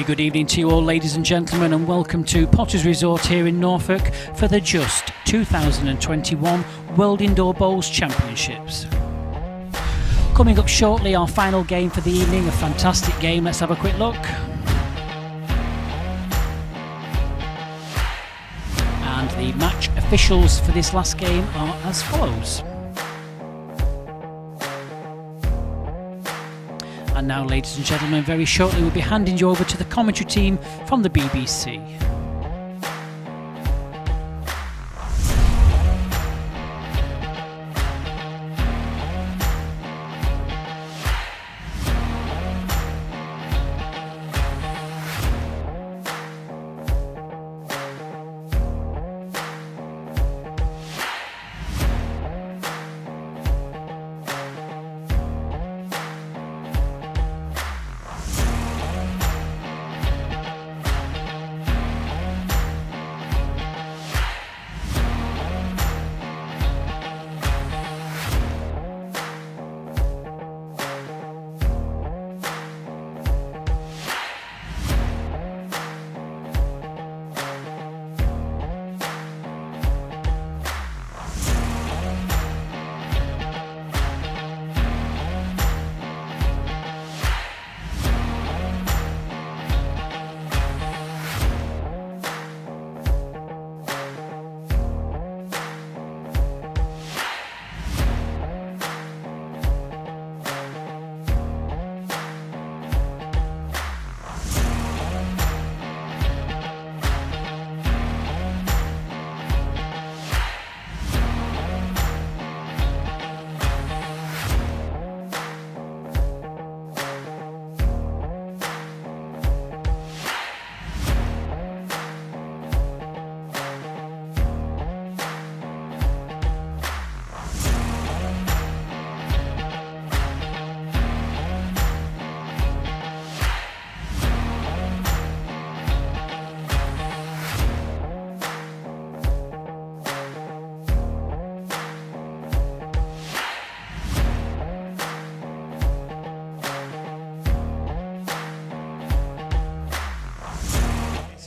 Very good evening to you all, ladies and gentlemen, and welcome to Potters Resort here in Norfolk for the Just 2021 World Indoor Bowls Championships. Coming up shortly, our final game for the evening, a fantastic game. Let's have a quick look. And the match officials for this last game are as follows. And now, ladies and gentlemen, very shortly we'll be handing you over to the commentary team from the BBC.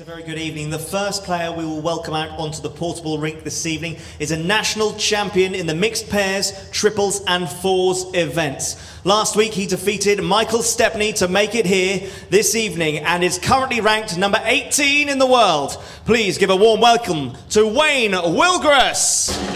A very good evening. The first player we will welcome out onto the portable rink this evening is a national champion in the mixed pairs, triples, and fours events. Last week he defeated Michael Stepney to make it here this evening and is currently ranked number 18 in the world. Please give a warm welcome to Wayne Willgress.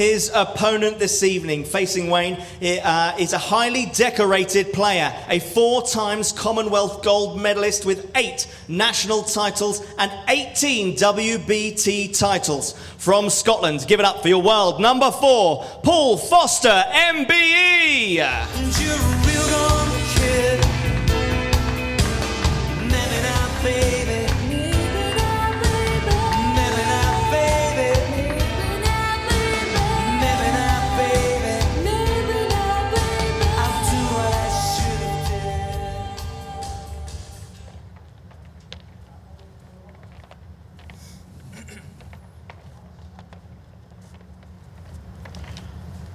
His opponent this evening, facing Wayne, uh, is a highly decorated player, a four times Commonwealth gold medalist with eight national titles and 18 WBT titles. From Scotland, give it up for your world number four, Paul Foster, MBE.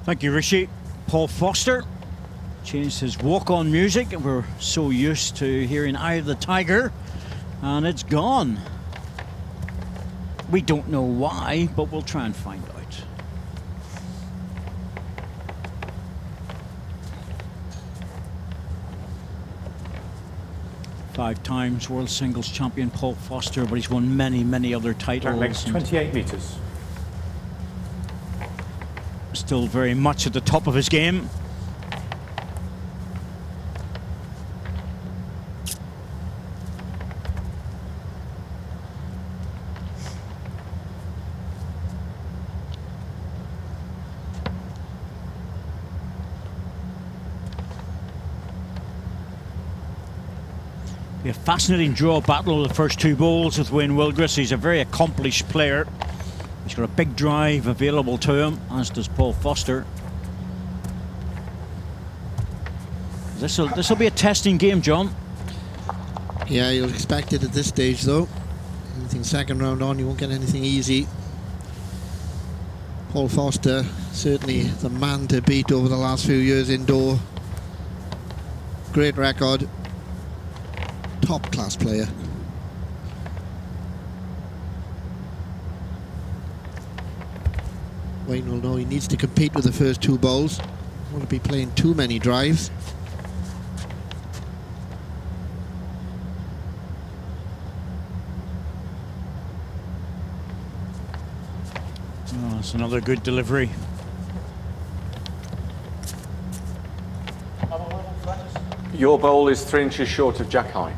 Thank you, Rishi. Paul Foster changed his walk-on music. And we're so used to hearing Eye of the Tiger, and it's gone. We don't know why, but we'll try and find out. Five times world singles champion Paul Foster, but he's won many, many other titles. Makes 28 metres. Still very much at the top of his game. A fascinating draw battle of the first two bowls with Wayne Willgress. He's a very accomplished player. He's got a big drive available to him, as does Paul Foster. This will this will be a testing game, John. Yeah, you'll expect it at this stage, though. Anything second round on, you won't get anything easy. Paul Foster, certainly the man to beat over the last few years indoor. Great record. Top class player. Wayne will know he needs to compete with the first two balls. Won't be playing too many drives. Oh, that's another good delivery. Your bowl is three inches short of jack high.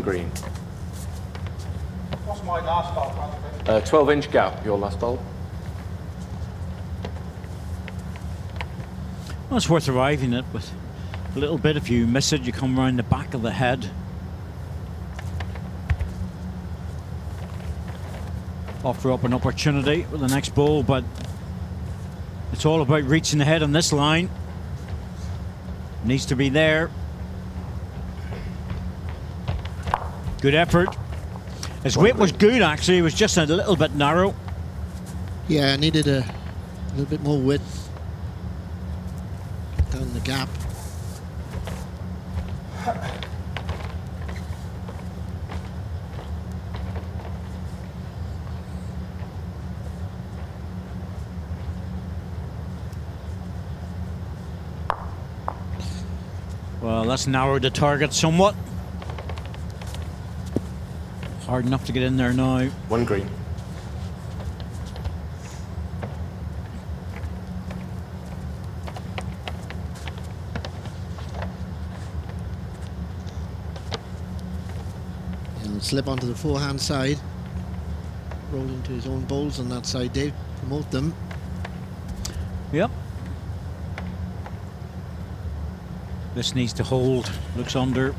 One green. What's my last ball? Uh, 12 inch gap, your last bowl. Well, it's worth arriving at with a little bit. If you miss it, you come around the back of the head. Offer up an opportunity with the next ball, but it's all about reaching the head on this line. Needs to be there. Good effort. His weight was good actually, it was just a little bit narrow. Yeah, I needed a little bit more width down the gap. Well, that's narrowed the target somewhat. Hard enough to get in there now. One green. He'll slip onto the forehand side. Roll into his own bowls on that side, Dave. Promote them. Yep. This needs to hold. Looks under.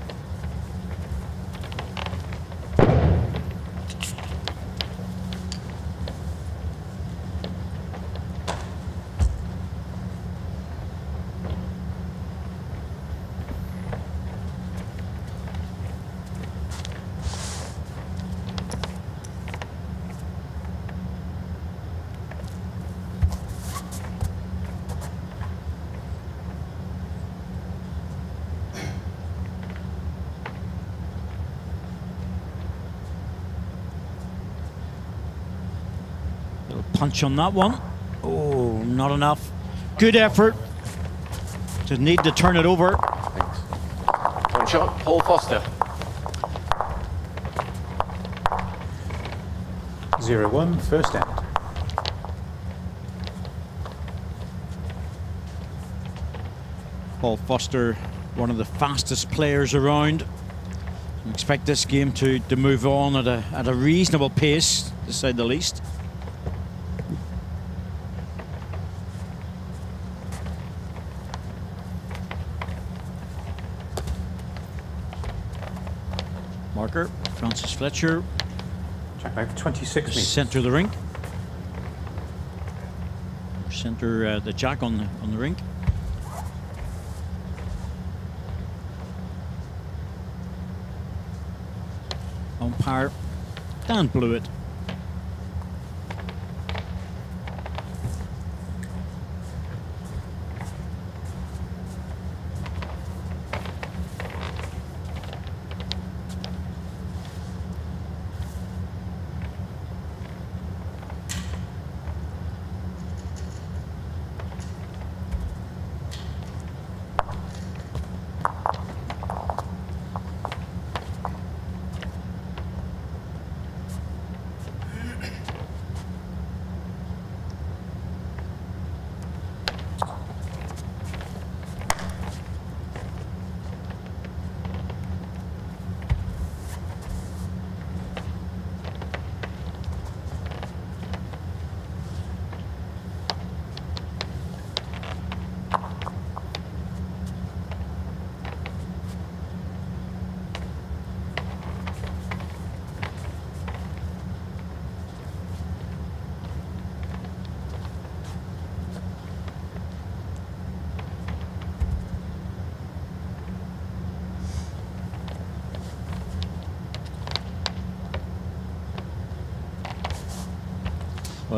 Little punch on that one. Oh, not enough. Good effort. Just need to turn it over. Thanks. One shot, Paul Foster. Zero one, first end. Paul Foster, one of the fastest players around. I expect this game to, to move on at a, at a reasonable pace, to say the least. Fletcher, Jack over 26 meters. center of the rink. Center uh, the jack on the on the rink. Umpire Dan Blewett.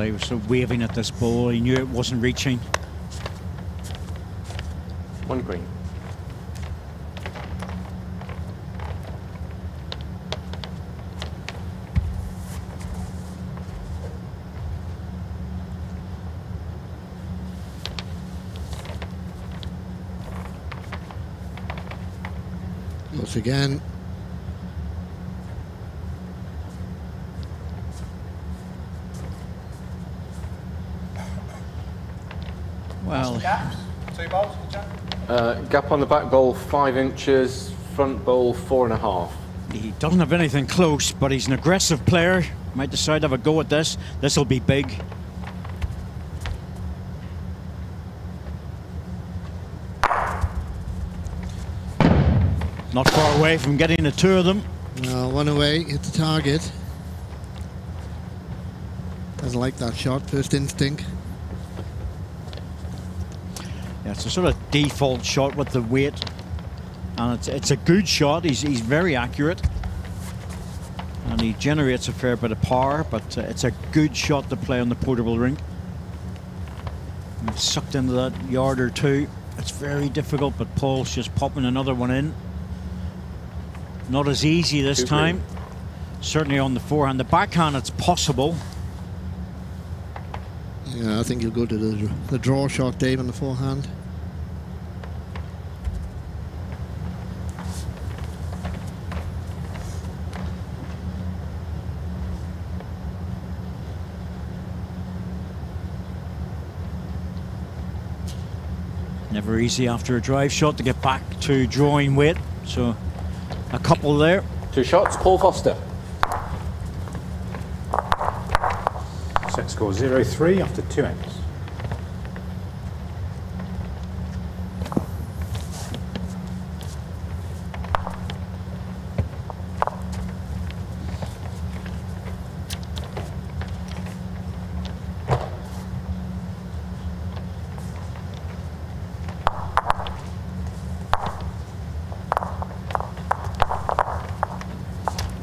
He was sort of waving at this ball. He knew it wasn't reaching. One green. Once again. Well, Two balls, Jack? Uh, gap on the back bowl, five inches. Front bowl, four and a half. he doesn't have anything close, but he's an aggressive player. Might decide to have a go at this. This will be big. Not far away from getting the two of them. Well, one away, hit the target. Doesn't like that shot, first instinct. Yeah, it's a sort of default shot with the weight. And it's, it's a good shot. He's, he's very accurate. And he generates a fair bit of power, but uh, it's a good shot to play on the portable rink. And sucked into that yard or two. It's very difficult, but Paul's just popping another one in. Not as easy this Two time. green. Certainly on the forehand. The backhand, it's possible. Yeah, I think he'll go to the, the draw shot, Dave, on the forehand. Never easy after a drive shot to get back to drawing weight. So a couple there. Two shots, Paul Foster. Set score 0-3 after two ends.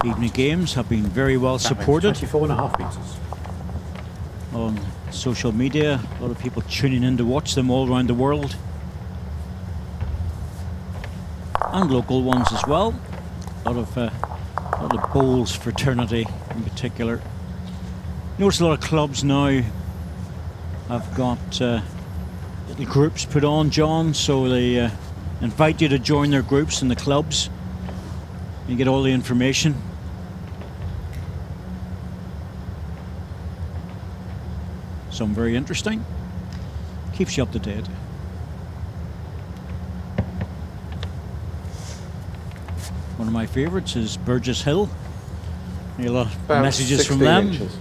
Evening games have been very well That supported 24 and a half metres. on social media. A lot of people tuning in to watch them all around the world. And local ones as well. A lot of, uh, a lot of bowls fraternity in particular. Notice a lot of clubs now have got uh, little groups put on, John, so they uh, invite you to join their groups in the clubs. You get all the information. Some very interesting. Keeps you up to date. One of my favourites is Burgess Hill. A lot of messages from them. inches.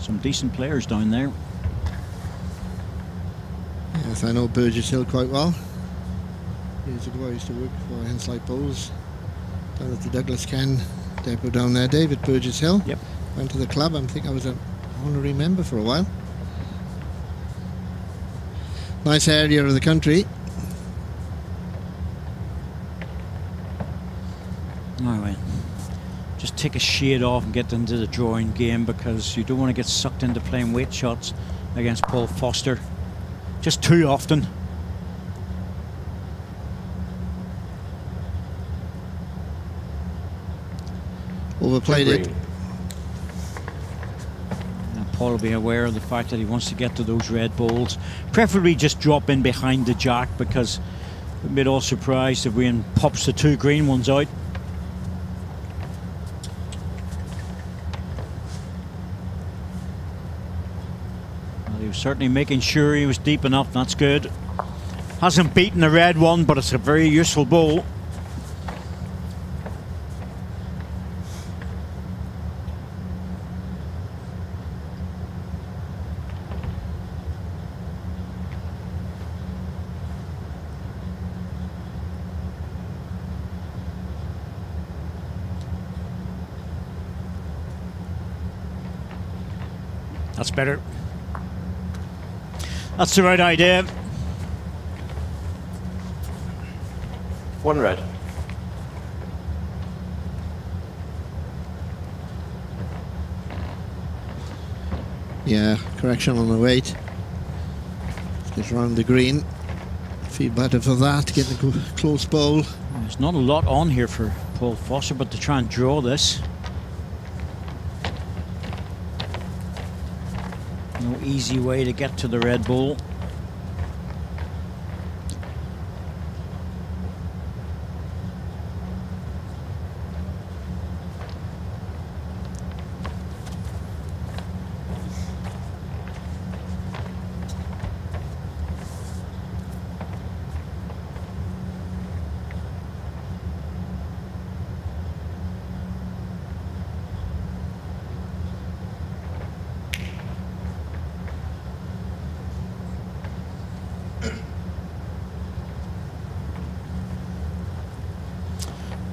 Some decent players down there. Yes, I know Burgess Hill quite well. Years ago, I used to work for Henselite Bowls down at the Douglas Ken depot down there. David Burgess Hill. Yep. Went to the club. I think I was an honorary member for a while. Nice area of the country. All right. Just take a shade off and get into the drawing game because you don't want to get sucked into playing weight shots against Paul Foster. Just too often. Overplayed it. Paul will be aware of the fact that he wants to get to those red balls. Preferably just drop in behind the jack because we'd be all surprised if Wayne pops the two green ones out. Well, he was certainly making sure he was deep enough. That's good. Hasn't beaten the red one, but it's a very useful ball. That's better. That's the right idea. One red. Yeah, correction on the weight. Get round the green. Feel better for that, getting a close bowl. There's not a lot on here for Paul Foster, but to try and draw this. No easy way to get to the red ball.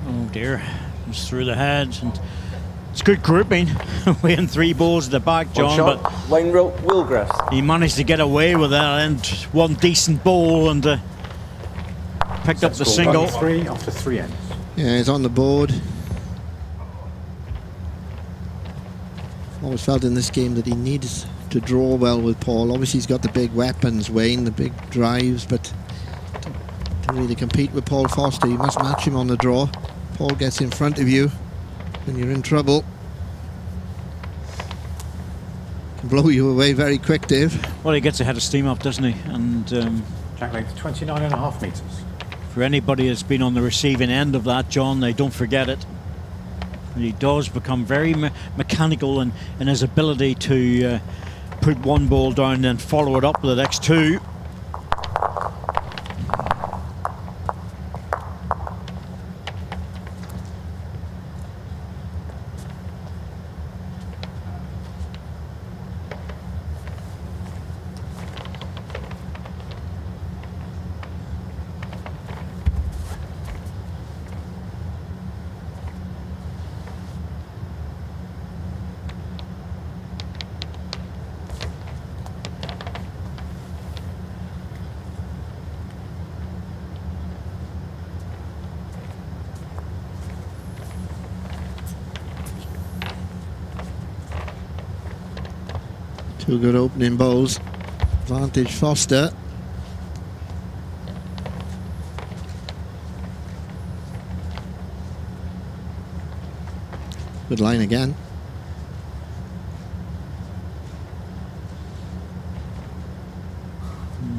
Oh dear, just through the heads and it's good grouping. Weighing three balls at the back, John, but Wayne Ro- Willgress. he managed to get away with that and one decent ball and uh, picked up the Score single. one Three after three ends. Yeah, he's on the board. Always felt in this game that he needs to draw well with Paul. Obviously, he's got the big weapons, Wayne, the big drives, but to, to really compete with Paul Foster, you must match him on the draw. Paul gets in front of you, and you're in trouble. Can blow you away very quick, Dave. Well, he gets ahead of steam up, doesn't he? And um, Jack length 29 and a half metres. for anybody that's been on the receiving end of that, John, they don't forget it. And he does become very me- mechanical in, in his ability to uh, put one ball down and then follow it up with the next two. Two good opening bowls. Vantage Foster. Good line again.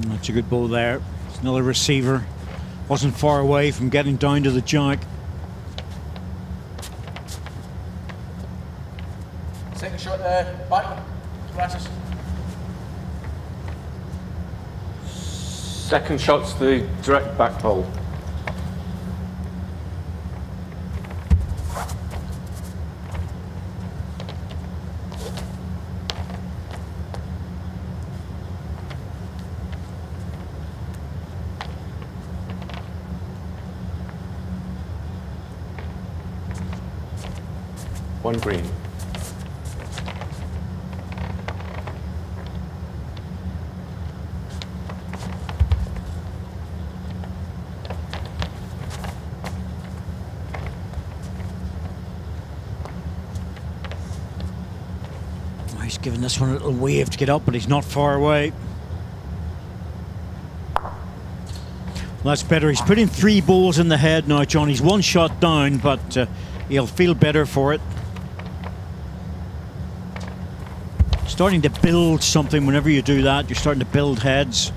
That's a good ball there. It's another receiver. Wasn't far away from getting down to the jack. Second shot there, back, glasses. Second shot's the direct back pole. One green. Oh, he's giving little wave to get up, but he's not far away. Well, that's better. He's putting three balls in the head now, John. He's one shot down, but uh, he'll feel better for it. Starting to build something whenever you do that. You're starting to build heads.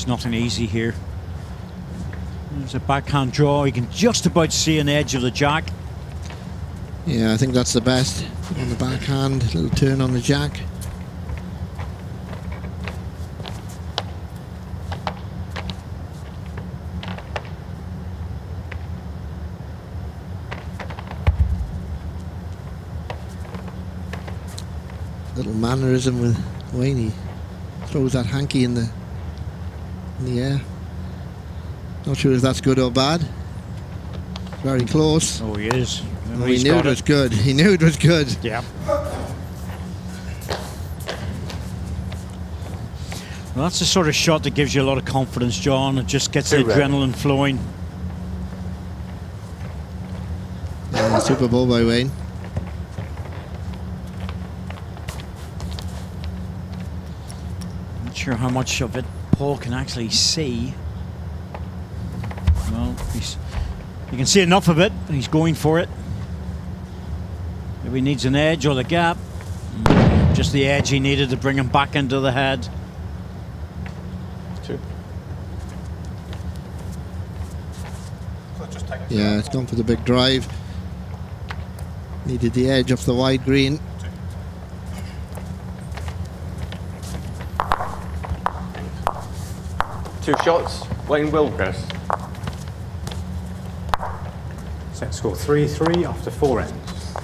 There's nothing easy here. There's a backhand draw. You can just about see an edge of the jack. Yeah, I think that's the best. On the backhand, little turn on the jack. Little mannerism with Wayne. He throws that hanky in the yeah. Not sure if that's good or bad. Very close. Oh, he is. Oh, he knew it was good. He knew it was good. Yeah. Well, that's the sort of shot that gives you a lot of confidence, John. It just gets Too the ready. adrenaline flowing. Yeah, super ball by Wayne. Not sure how much of it Paul can actually see. Well, he's, you can see enough of it. He's going for it. Maybe he needs an edge or the gap. Mm, Just the edge he needed to bring him back into the head. Two. So just take it. Yeah, it's gone for the big drive. Needed the edge off the wide green. Two shots. Wayne Willgress. Set score 3 3 after four ends.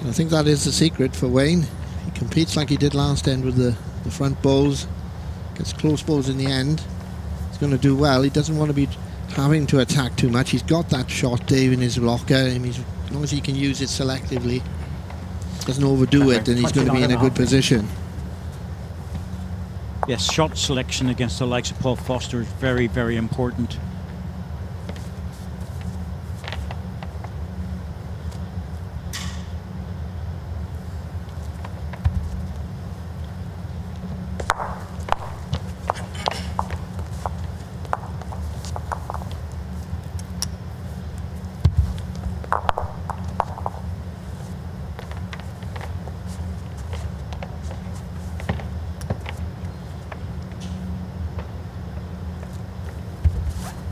I think that is the secret for Wayne. He competes like he did last end with the, the front bowls. Gets close balls in the end. He's going to do well. He doesn't want to be having to attack too much. He's got that shot, Dave, in his locker. And as long as he can use it selectively, doesn't overdo it, then he's going to be in a good position. Yes, shot selection against the likes of Paul Foster is very, very important.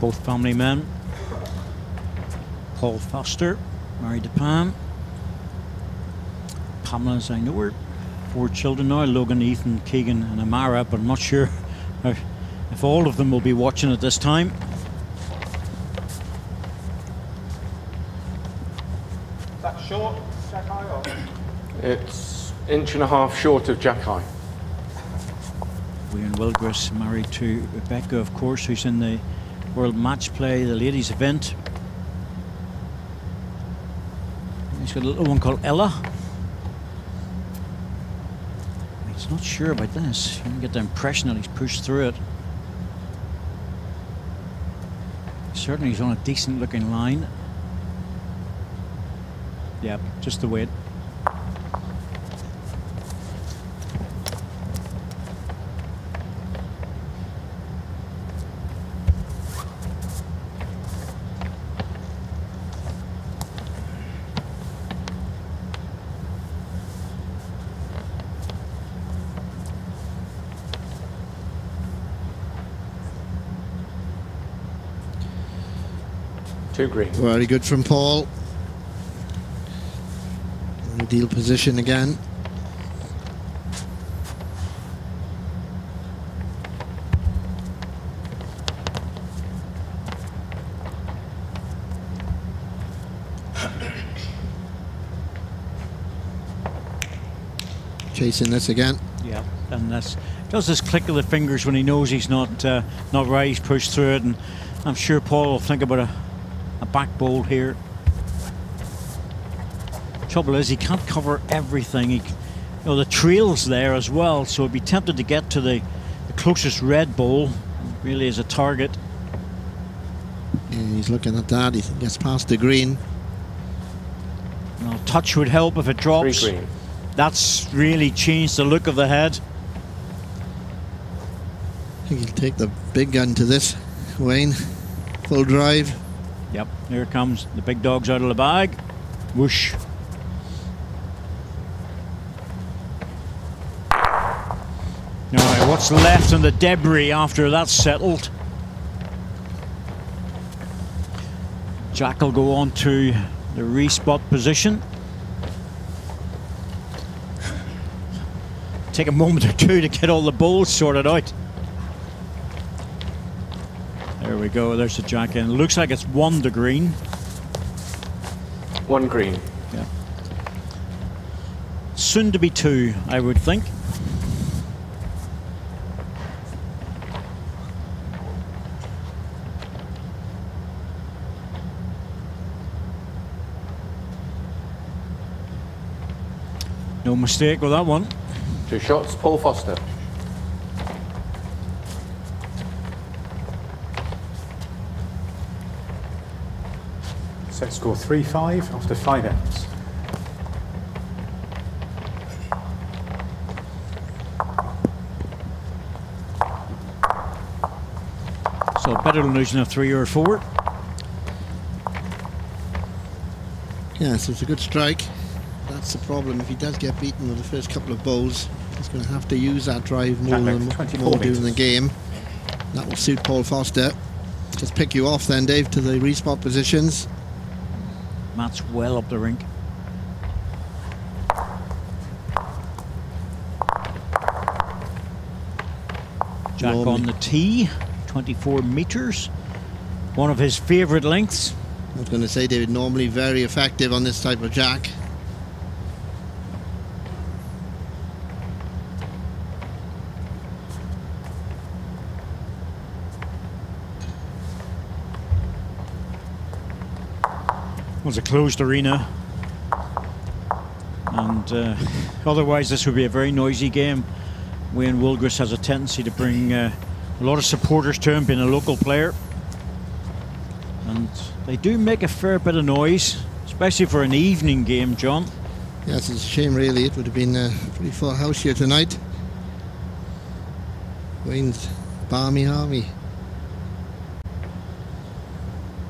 Both family men. Paul Foster, married to Pam. Pamela, as I know her. Four children now Logan, Ethan, Keegan, and Amara, but I'm not sure if if all of them will be watching at this time. Is that short, Jack High, or? It's inch and a half short of Jack High. Wayne Willgress married to Rebecca, of course, who's in the World Match Play, the ladies' event. He's got a little one called Ella. He's not sure about this. You can get the impression that he's pushed through it. Certainly, he's on a decent looking line. Yep, just the weight. Two green. Very good from Paul. Ideal position again. Chasing this again. Yeah, and that's does this click of the fingers when he knows he's not uh, not right. He's pushed through it, and I'm sure Paul will think about a, a back bowl here. Trouble is, he can't cover everything. He, you know, the trail's there as well, so he'd be tempted to get to the, the closest red bowl. Really, as a target. And he's looking at that. He gets past the green. Well, touch would help if it drops. green. That's really changed the look of the head. I think he'll take the big gun to this, Wayne. Full drive. Yep, here comes the big dogs out of the bag. Whoosh. Now, what's left in the debris after that's settled? Jack will go on to the respot position. Take a moment or two to get all the bowls sorted out we go. There's the jack in. Looks like it's one to green. One green. Yeah. Soon to be two, I would think. No mistake with that one. Two shots, Paul Foster. Score 3-5 after five ends. So better than losing a three or a four. Yes, it's a good strike. That's the problem. If he does get beaten with the first couple of bowls, he's going to have to use that drive more Jack than length, 24 more during the game. That will suit Paul Foster. Just pick you off then, Dave, to the respot positions. Matt's well up the rink. Jack Normally- on the tee, 24 metres. One of his favourite lengths. I was going to say, David, normally very effective on this type of jack. Was a closed arena. And uh, otherwise, this would be a very noisy game. Wayne Willgress has a tendency to bring uh, a lot of supporters to him, being a local player. And they do make a fair bit of noise, especially for an evening game, John. Yes, it's a shame, really. It would have been a pretty full house here tonight. Wayne's balmy army.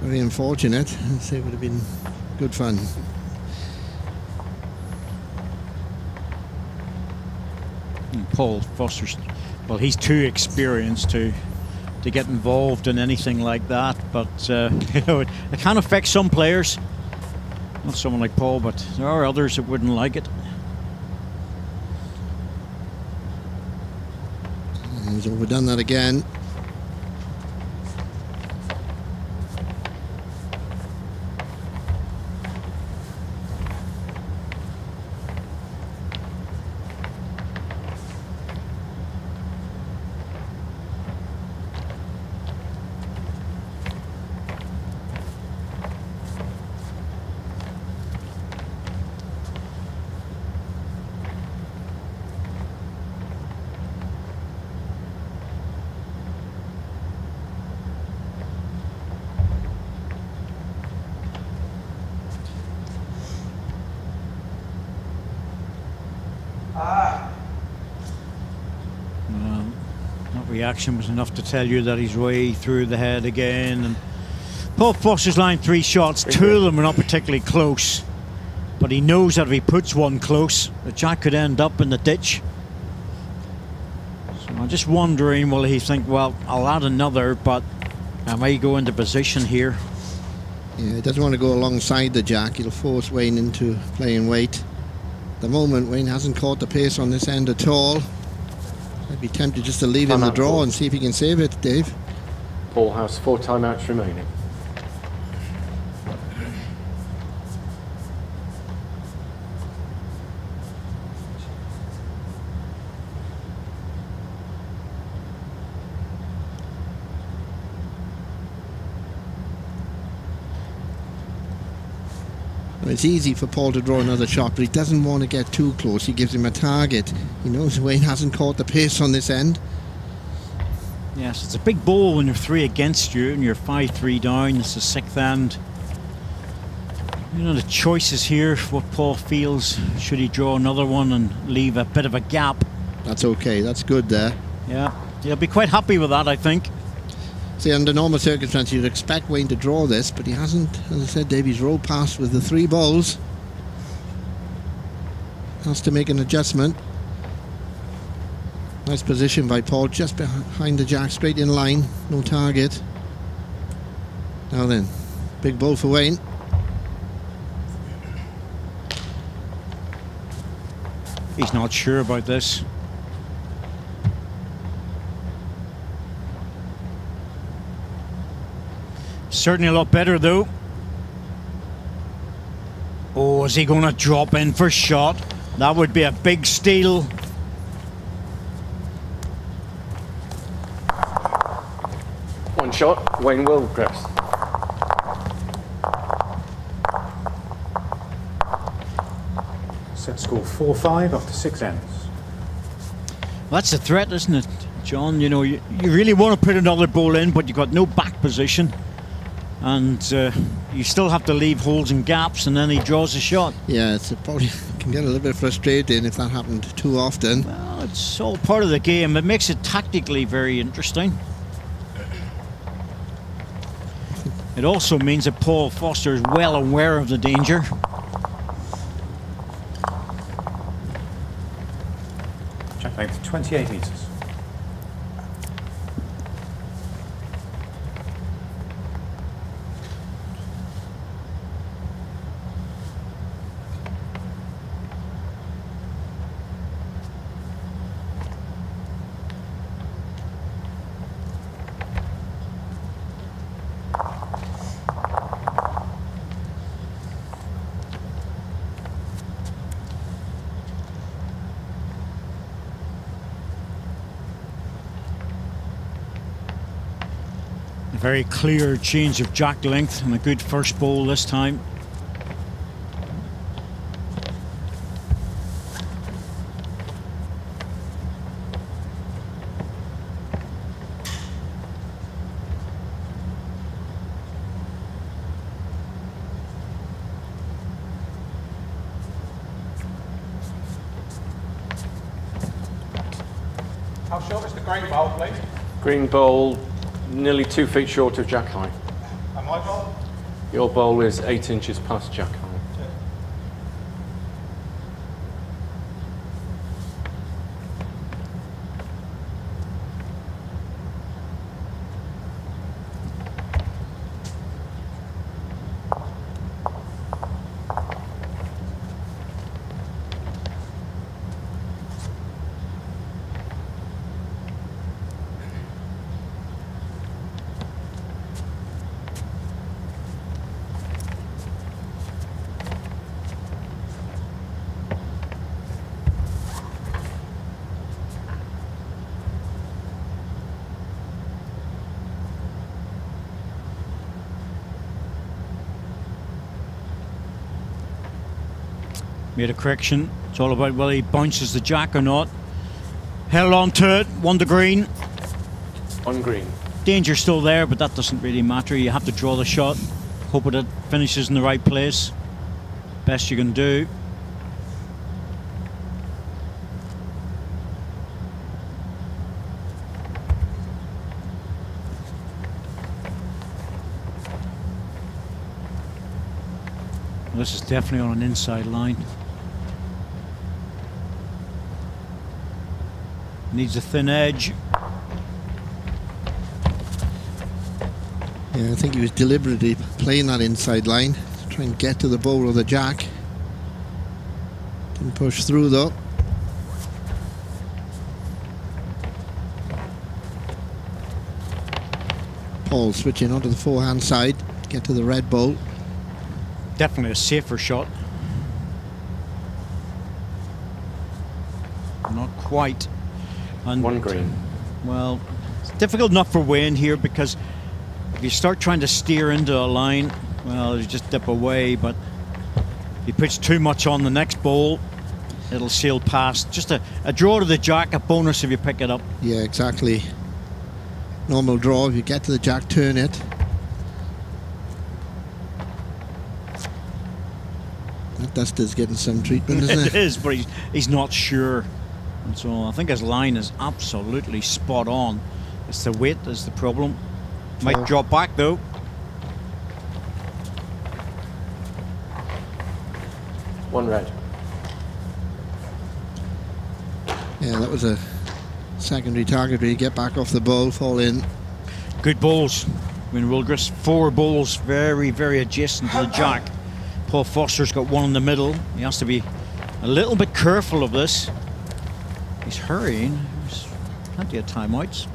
Very unfortunate. It would have been good fun. And Paul Foster's, well, he's too experienced to to get involved in anything like that. But uh, you know, it, it can affect some players. Not someone like Paul, but there are others that wouldn't like it. He's overdone that again. Reaction was enough to tell you that he's way through the head again. And Paul Foster's line three shots. Two of them are not particularly close, but he knows that if he puts one close, the jack could end up in the ditch. So I'm just wondering, will he think, well, I'll add another, but I may go into position here. Yeah, he doesn't want to go alongside the jack. He'll force Wayne into playing weight. At the moment, Wayne hasn't caught the pace on this end at all. I'd be tempted just to leave him the draw and see if he can save it, Dave. Paul house, four timeouts remaining. It's easy for Paul to draw another shot, but he doesn't want to get too close. He gives him a target. He knows Wayne hasn't caught the pace on this end. Yes, it's a big ball when you're three against you and you're 5 3 down. It's the sixth end. You know, the choices here, what Paul feels. Should he draw another one and leave a bit of a gap? That's okay. That's good there. Yeah, he'll be quite happy with that, I think. See, under normal circumstances, you'd expect Wayne to draw this, but he hasn't. As I said, Dave, he's rolled past with the three balls. Has to make an adjustment. Nice position by Paul, just behind the jack, straight in line, no target. Now then, big ball for Wayne. He's not sure about this. Certainly a lot better, though. Oh, is he going to drop in for shot? That would be a big steal. One shot, Wayne Willgress. Set score score 4 5 after six ends. That's a threat, isn't it, John? You know, you, you really want to put another ball in, but you've got no back position. And uh, you still have to leave holes and gaps, and then he draws a shot. Yeah, it's a probably can get a little bit frustrating if that happened too often. Well, it's all part of the game. It makes it tactically very interesting. It also means that Paul Foster is well aware of the danger. Jack length 28 metres. Very clear change of jack length and a good first bowl this time. How short is the green bowl, please? Green bowl, nearly two feet short of jack high. And my bowl? Your bowl is eight inches past jack high. Made a correction. It's all about whether he bounces the jack or not. Held on to it, won the green. On green. Danger still there, but that doesn't really matter. You have to draw the shot, hope it finishes in the right place. Best you can do. This is definitely on an inside line. Needs a thin edge. Yeah, I think he was deliberately playing that inside line to try and get to the bowl of the jack. Didn't push through though. Paul switching onto the forehand side to get to the red bowl. Definitely a safer shot. Not quite. And One green. Well, it's difficult enough for Wayne here because if you start trying to steer into a line, well, you just dip away. But if you puts too much on the next ball, it'll sail past. Just a, a draw to the jack, a bonus if you pick it up. Yeah, exactly. Normal draw. If you get to the jack, turn it. That duster's getting some treatment, isn't it it? is, but he's, he's not sure. And so I think his line is absolutely spot on. It's the weight that's the problem. Might drop back though. One red. Yeah, that was a secondary target where you get back off the ball, fall in. Good balls. Win Willgress. Four balls, very, very adjacent to the jack. Paul Foster's got one in the middle. He has to be a little bit careful of this. He's hurrying. There's plenty of time timeouts.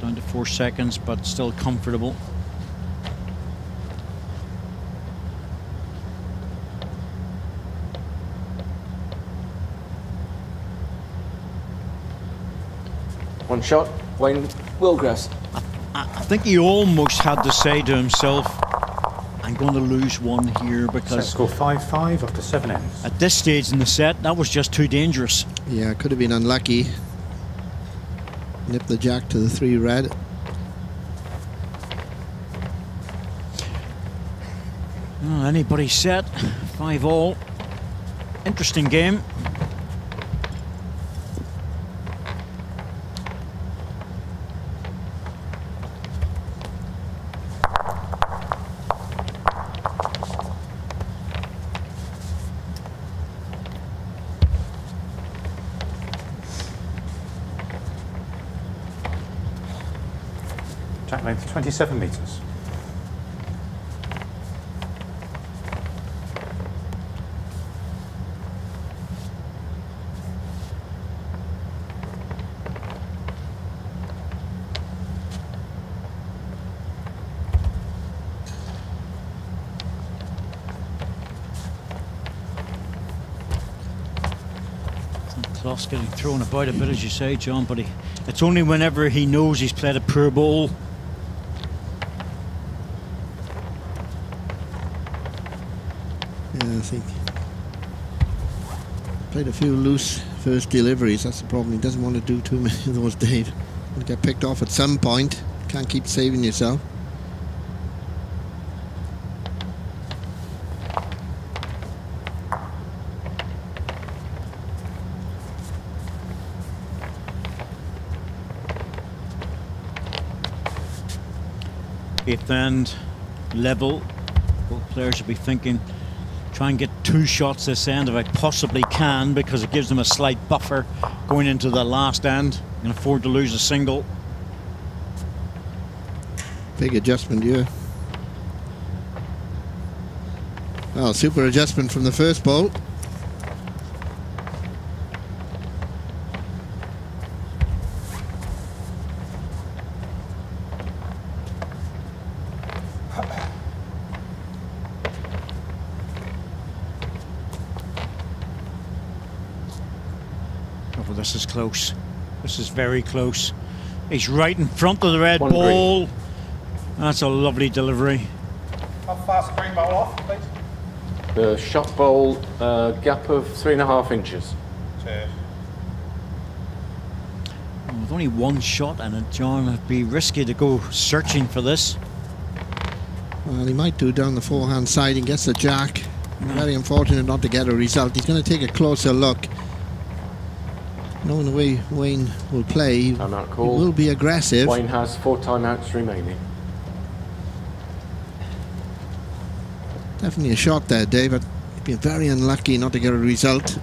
Down to four seconds, but still comfortable. One shot. Wayne Willgress. I, I think he almost had to say to himself, I'm going to lose one here Set because score 5-5 after seven ends. at this stage in the set, that was just too dangerous. Yeah, could have been unlucky. Nip the jack to the three red. Oh, anybody set, five all. Interesting game. Jack length 27 metres. Cloth's getting thrown about a bit, as you say, John, but he, it's only whenever he knows he's played a poor ball. Yeah, I think. Played a few loose first deliveries. That's the problem. He doesn't want to do too many of those, Dave. Will get picked off at some point. Can't keep saving yourself. Eighth end, level. Both players should be thinking, try and get two shots this end if I possibly can because it gives them a slight buffer going into the last end. Can afford to lose a single. Big adjustment here. Well, super adjustment from the first ball. Close. This is very close. He's right in front of the red One green. ball. That's a lovely delivery. How fast the green ball off, please? The shot ball uh, gap of three and a half inches. Cheers. With only one shot and it, John, it'd be risky to go searching for this. Well, he might do down the forehand side and gets the jack. Very unfortunate not to get a result. He's going to take a closer look. Knowing the way Wayne will play, he Timeout he will be aggressive. Wayne has four timeouts remaining. Definitely a shot there, David. He's been very unlucky not to get a result.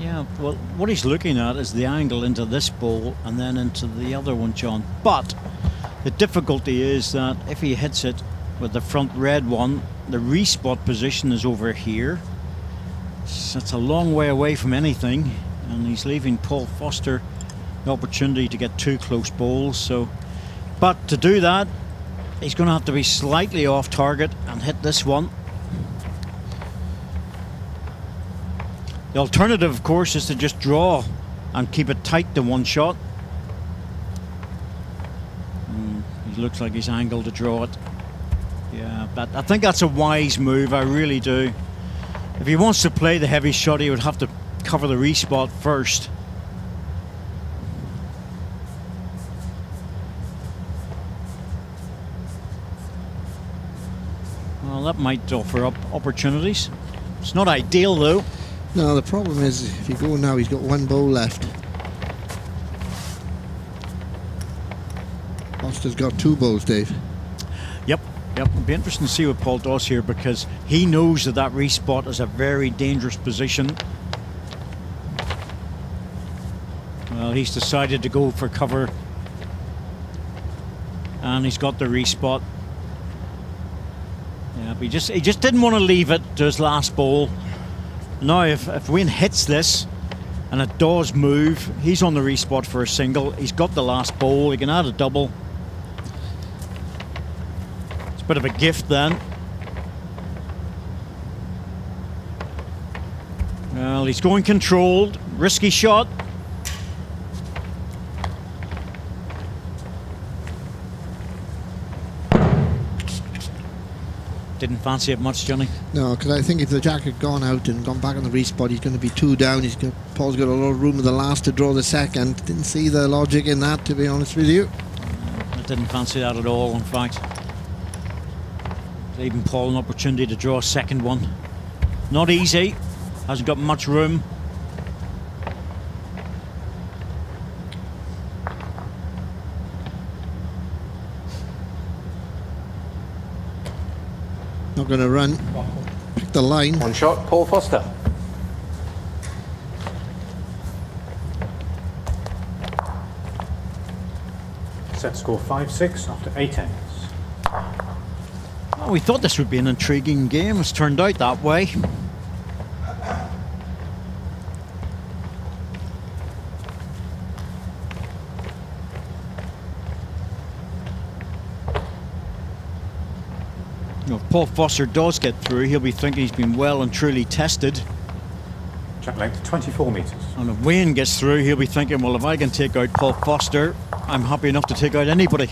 Yeah, well, what he's looking at is the angle into this ball and then into the other one, John. But the difficulty is that if he hits it with the front red one, the respot position is over here. It's a long way away from anything, and he's leaving Paul Foster the opportunity to get two close balls. So, but to do that, he's going to have to be slightly off target and hit this one. The alternative, of course, is to just draw and keep it tight to one shot. Mm, he looks like he's angled to draw it. Yeah, but I think that's a wise move. I really do. If he wants to play the heavy shot, he would have to cover the respot first. Well, that might offer up opportunities. It's not ideal, though. No, the problem is if you go now, he's got one ball left. Foster's got two balls, Dave. Yep. It'll be interesting to see what Paul does here because he knows that that respot is a very dangerous position. Well, he's decided to go for cover, and he's got the respot. Yeah, he just he just didn't want to leave it to his last ball. Now, if if Wayne hits this, and it does move, he's on the respot for a single. He's got the last ball. He can add a double. Bit of a gift then. Well, he's going controlled. Risky shot. Didn't fancy it much, Johnny. No, because I think if the jack had gone out and gone back on the respot, he's going to be two down. He's got, Paul's got a lot of room with the last to draw the second. Didn't see the logic in that, to be honest with you. I didn't fancy that at all, in fact. Leaving Paul an opportunity to draw a second one. Not easy. Hasn't got much room. Not going to run. Pick the line. One shot, Paul Foster. Set score 5-6 after 8 ends. Well, we thought this would be an intriguing game. It's turned out that way. You know, if Paul Foster does get through, he'll be thinking he's been well and truly tested. Jack length 24 metres. And if Wayne gets through, he'll be thinking, well, if I can take out Paul Foster, I'm happy enough to take out anybody.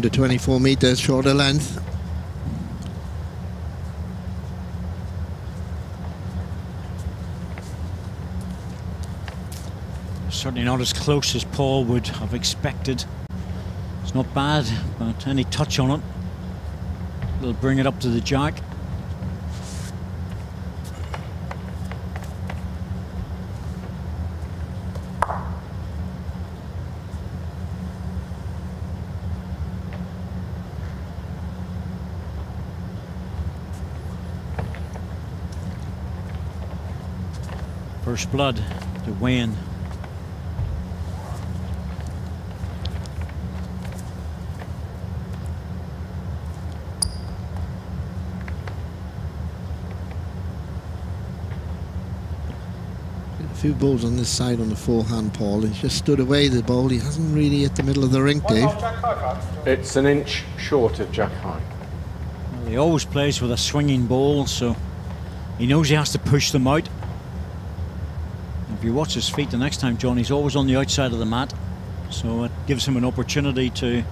Down to 24 metres, shorter length. Certainly not as close as Paul would have expected. It's not bad, but any touch on it will bring it up to the jack. First blood to Wayne. A few balls on this side on the forehand, Paul. He's just stood away the ball. He hasn't really hit the middle of the rink, Dave. off Jack High Club. It's an inch short of Jack High. Well, he always plays with a swinging ball, so he knows he has to push them out. If you watch his feet the next time, John, he's always on the outside of the mat, so it gives him an opportunity to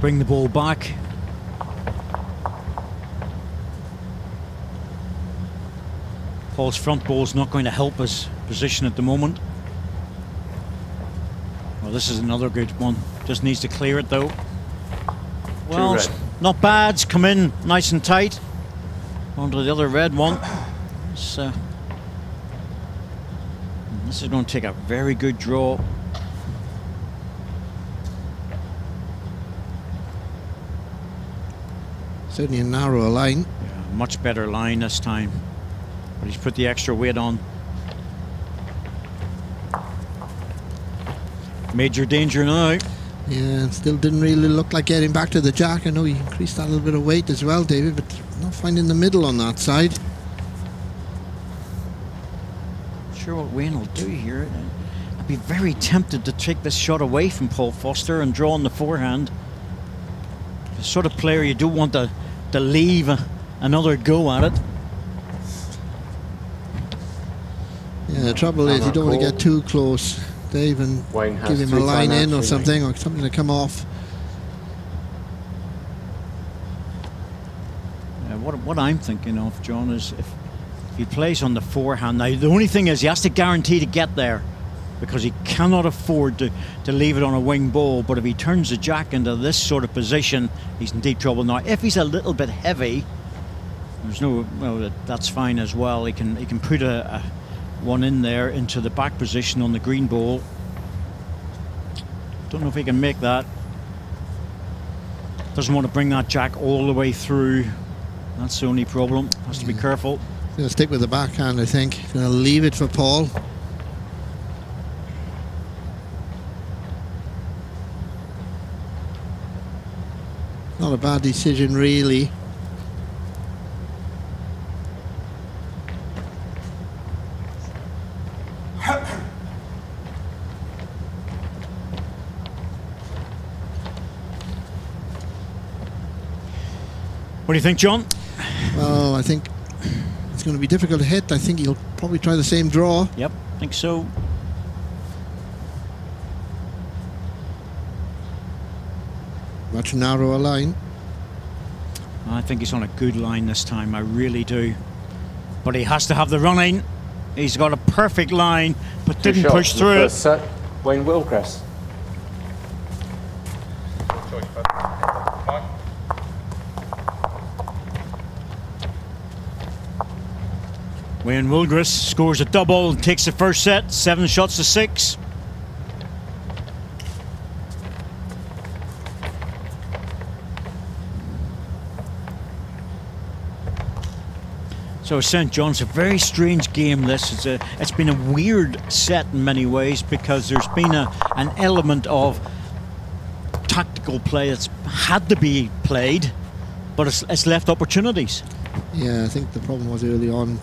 bring the ball back. Paul's front ball's not going to help his position at the moment. Well, this is another good one. Just needs to clear it though. Well, not bad. It's come in nice and tight. Onto the other red one. It's, uh, this is going to take a very good draw. Certainly a narrower line. Yeah, much better line this time. But he's put the extra weight on. Major danger now. Yeah, still didn't really look like getting back to the jack. I know he increased that little bit of weight as well, David, but not finding the middle on that side. Sure what Wayne will do here. I'd be very tempted to take this shot away from Paul Foster and draw on the forehand. The sort of player you do want to, to leave a, another go at it. Yeah, the trouble is you don't want to get too close, Dave, and give him a line in or something, or something to come off. What, what I'm thinking of, John, is if, if he plays on the forehand. Now, the only thing is he has to guarantee to get there because he cannot afford to, to leave it on a wing ball. But if he turns the jack into this sort of position, he's in deep trouble. Now, if he's a little bit heavy, there's no, well, that's fine as well. He can, he can put a, a one in there into the back position on the green ball. Don't know if he can make that. Doesn't want to bring that jack all the way through. That's the only problem. Has to be mm. careful. Going to stick with the backhand, I think. Going to leave it for Paul. Not a bad decision, really. What do you think, John? Well, I think it's going to be difficult to hit. I think he'll probably try the same draw. Yep, I think so. Much narrower line. I think he's on a good line this time. I really do. But he has to have the running. He's got a perfect line, but Two didn't push in the through it. first set. Wayne Willgress. Good choice, bud. Mike. Wayne Willgress scores a double and takes the first set, seven shots to six. So St. John's a very strange game. This it's a it's been a weird set in many ways because there's been a an element of tactical play that's had to be played, but it's, it's left opportunities. Yeah, I think the problem was early on.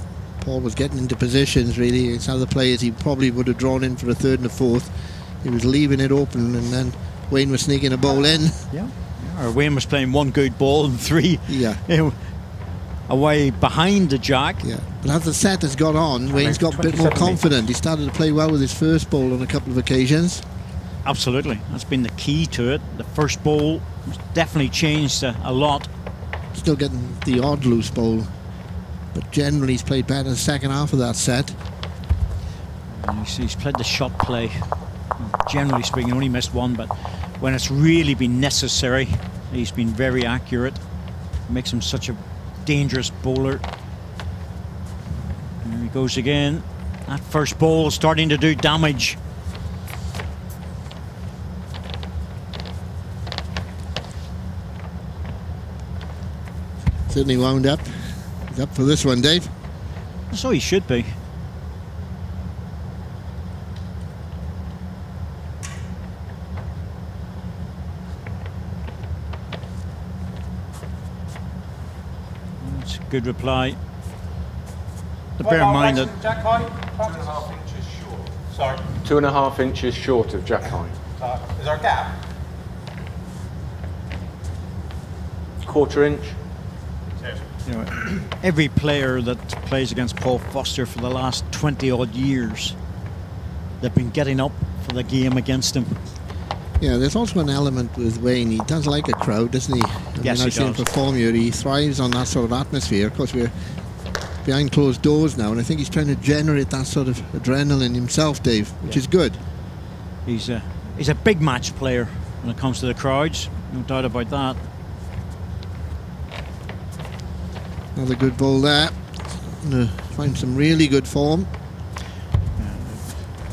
Paul was getting into positions really. It's other players he probably would have drawn in for a third and a fourth. He was leaving it open, and then Wayne was sneaking a ball in. Yeah. Or uh, Wayne was playing one good ball and three Yeah, you know, away behind the jack. yeah. But as the set has got on, Wayne's got a bit more confident. He started to play well with his first ball on a couple of occasions. Absolutely. That's been the key to it. The first ball definitely changed a, a lot. Still getting the odd loose ball, but generally he's played better in the second half of that set. Mm, he's, he's played the shot play. Generally speaking, only missed one, but when it's really been necessary, he's been very accurate. Makes him such a dangerous bowler. There he goes again. That first ball starting to do damage. Certainly wound up. He's up for this one, Dave. So he should be. That's a good reply. But bear in mind that Jack High, two and a half inches short. Sorry. Two and a half inches short of Jack High. Uh, is there a gap? Quarter inch. You know, every player that plays against Paul Foster for the last 20 odd years, they've been getting up for the game against him. Yeah, there's also an element with Wayne. He does like a crowd, doesn't he? I Yes, mean, he I've seen him perform here. He thrives on that sort of atmosphere. Of course, we're behind closed doors now, and I think he's trying to generate that sort of adrenaline himself, Dave, which Yeah. is good. He's a, he's a big match player when it comes to the crowds, no doubt about that. Another good ball there. Gonna find some really good form.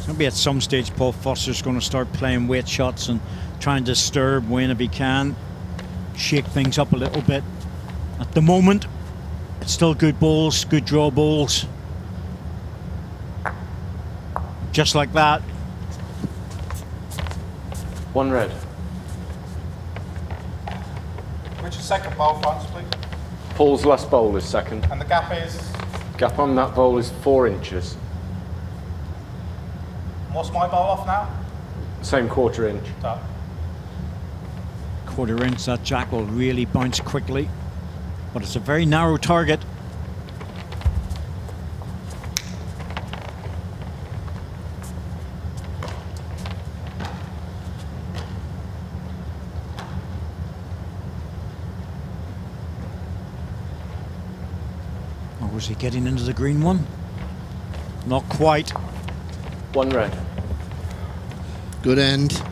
It's going to be at some stage Paul Foster's going to start playing weight shots and try and disturb Wayne if he can, shake things up a little bit. At the moment, it's still good balls, good draw balls. Just like that. One red. Which is second ball, fronts, please? Paul's last bowl is second. And the gap is. Gap on that bowl is four inches. What's my bowl off now? Same quarter inch. So, quarter inch, that jack will really bounce quickly. But it's a very narrow target. Was he getting into the green one? Not quite. One red. Good end.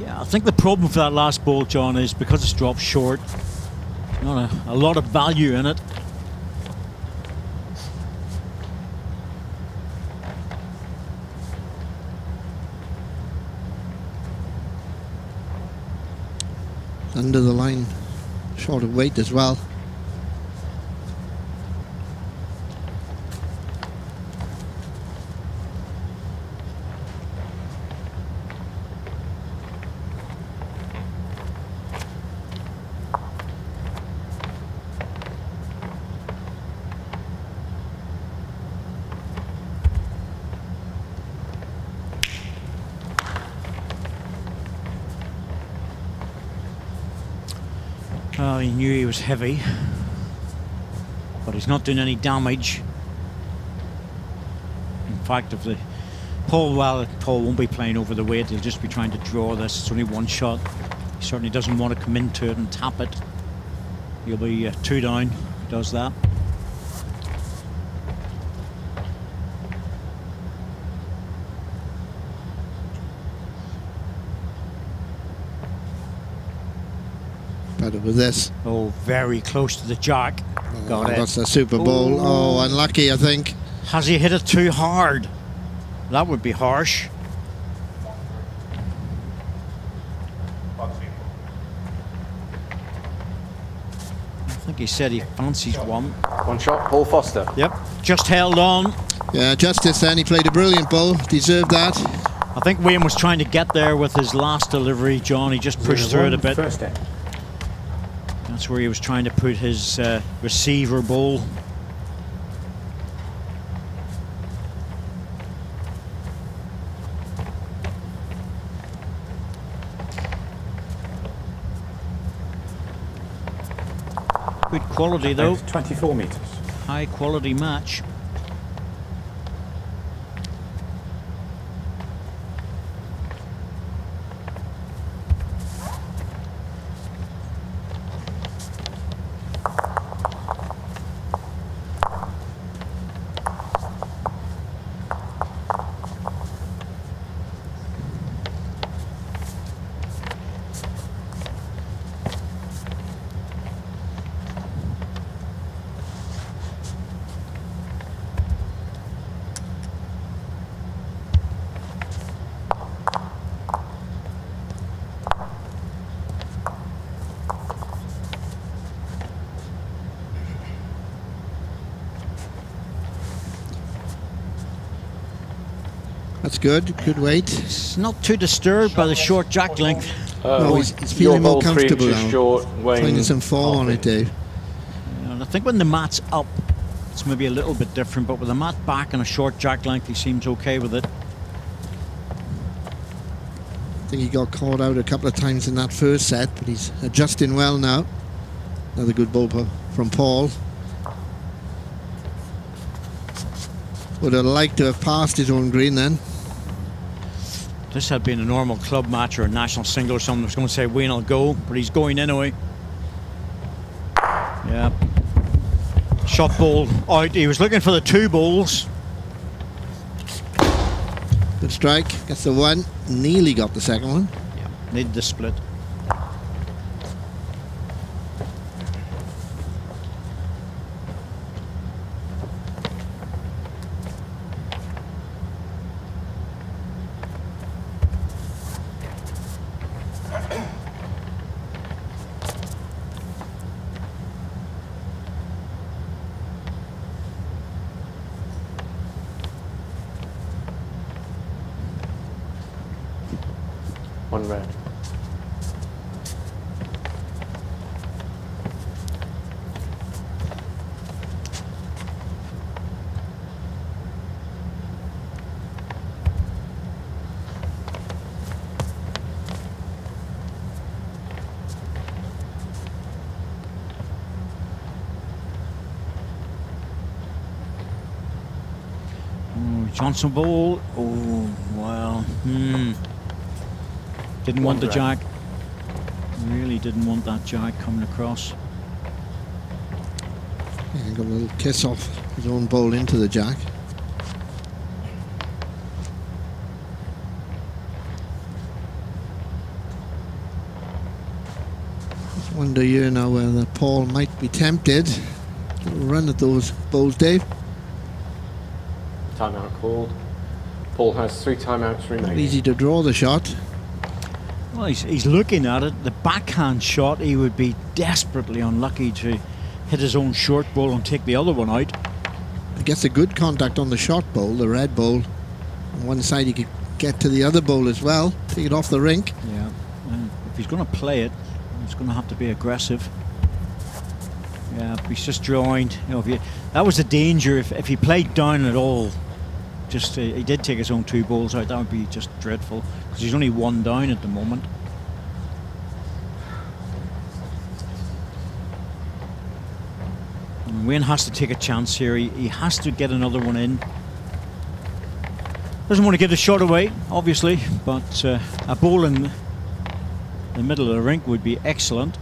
Yeah, I think the problem for that last ball, John, is because it's dropped short. Not a, a lot of value in it. Under the line. Short of weight as well. Well, he knew he was heavy. but he's not doing any damage. In fact, if the Paul, well, Paul won't be playing over the weight. He'll just be trying to draw this. It's only one shot. He certainly doesn't want to come into it and tap it. He'll be uh, two down. Does that. With this. Oh, very close to the jack. Oh, Got Oh, it. That's the Super Bowl. Oh, unlucky, I think. Has he hit it too hard? That would be harsh. I think he said he fancies one. One shot, Paul Foster. Yep. Just held on. Yeah, Justice then. He played a brilliant ball. Deserved that. I think Wayne was trying to get there with his last delivery. John, he just pushed through it a bit. First day. That's where he was trying to put his uh, receiver ball. Good quality though. 24 metres. High quality match. Good. Good weight. It's not too disturbed by the short jack length. Uh, No, he's- he's feeling more comfortable inches now. Short, Wayne, Finding some fall on it, Dave. And I think when the mat's up, it's maybe a little bit different, but with the mat back and a short jack length, he seems okay with it. I think he got caught out a couple of times in that first set, but he's adjusting well now. Another good ball from Paul. Would have liked to have passed his own green then. This had been a normal club match or a national single or something. I was going to say Wayne will go, but he's going anyway. Yeah. Shot ball out. He was looking for the two balls. Good strike. Gets the one. Nearly got the second one. Needed the split. Johnson ball. Oh, well. Hmm. Didn't want the jack. Really didn't want that jack coming across. Yeah, got a little kiss off his own ball into the jack. Wonder you know whether Paul might be tempted to run at those balls, Dave. Timeout called. Paul has three timeouts remaining. easy to draw the shot. Well, he's, he's looking at it. The backhand shot, he would be desperately unlucky to hit his own short ball and take the other one out. He gets a good contact on the short ball, the red ball. On one side, he could get to the other ball as well, take it off the rink. Yeah. And if he's going to play it, he's going to have to be aggressive. Yeah, he's just drawing. You know, if you, that was the danger. If, if he played down at all, just uh, he did take his own two balls out. That would be just dreadful because he's only one down at the moment. And Wayne has to take a chance here. He, he has to get another one in. Doesn't want to give the shot away, obviously, but uh, a ball in the middle of the rink would be excellent.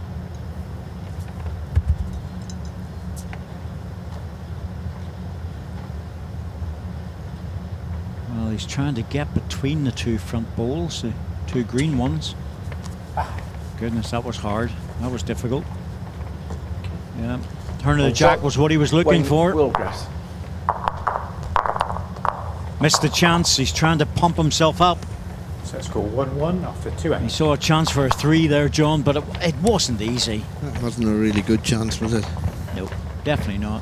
Well, he's trying to get between the two front bowls, the two green ones. Goodness, that was hard. That was difficult. Yeah. Turn of the jack was what he was looking for. Willgress. Missed the chance. He's trying to pump himself up. Set score 1 1 after 2 8. He saw a chance for a three there, John, but it, it wasn't easy. That wasn't a really good chance, was it? No, definitely not.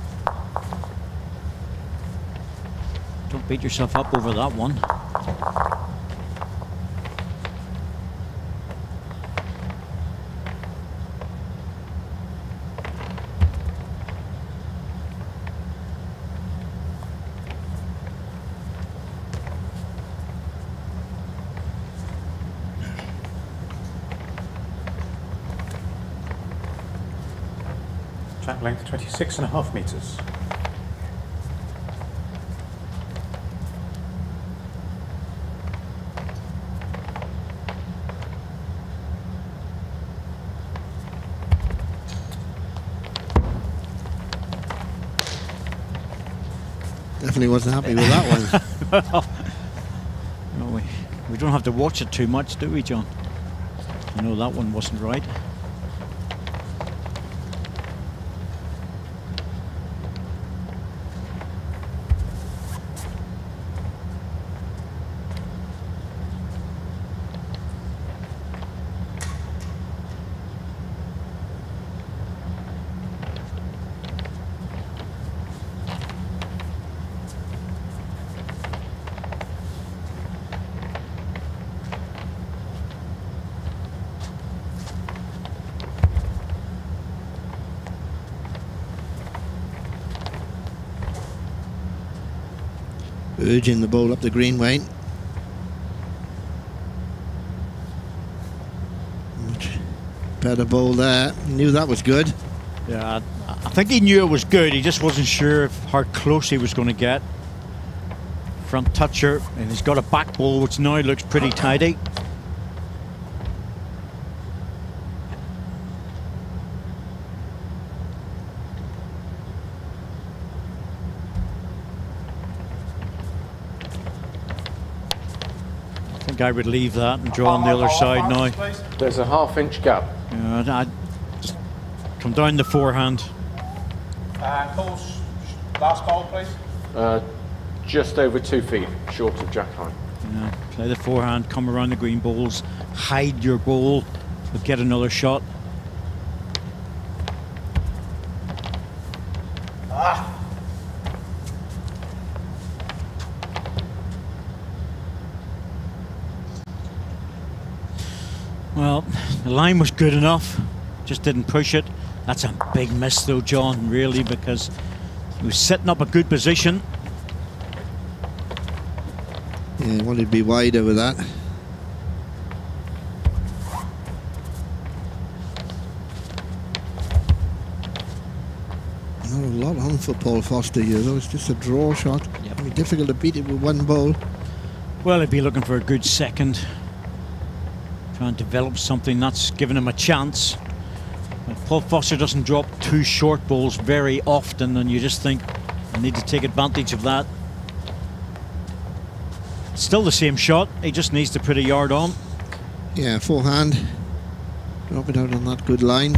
Don't beat yourself up over that one. Track length 26 and a half metres. Definitely wasn't happy with that one. No, we, we don't have to watch it too much, do we, John? I know that one wasn't right. Urging the ball up the green, Wayne. Better ball there. Knew that was good. Yeah, I, think he knew it was good. He just wasn't sure how close he was going to get. Front toucher, and he's got a back ball which now looks pretty tidy. I would leave that and draw on the other side now. There's a half inch gap. Yeah, I'd just come down the forehand. And Paul's last ball, please. Uh, just over two feet short of jack height. Yeah, play the forehand, come around the green balls, hide your ball, but get another shot. Well, the line was good enough, just didn't push it. That's a big miss, though, John, really, because he was setting up a good position. Yeah, wanted to be wider with that. Not a lot on for Paul Foster here, though. It's just a draw shot. Yep. It'll be difficult to beat it with one ball. Well, he'd be looking for a good second. Try and develop something that's giving him a chance. But Paul Foster doesn't drop two short balls very often, and you just think, I need to take advantage of that. Still the same shot, he just needs to put a yard on. Yeah, forehand. Drop it out on that good line.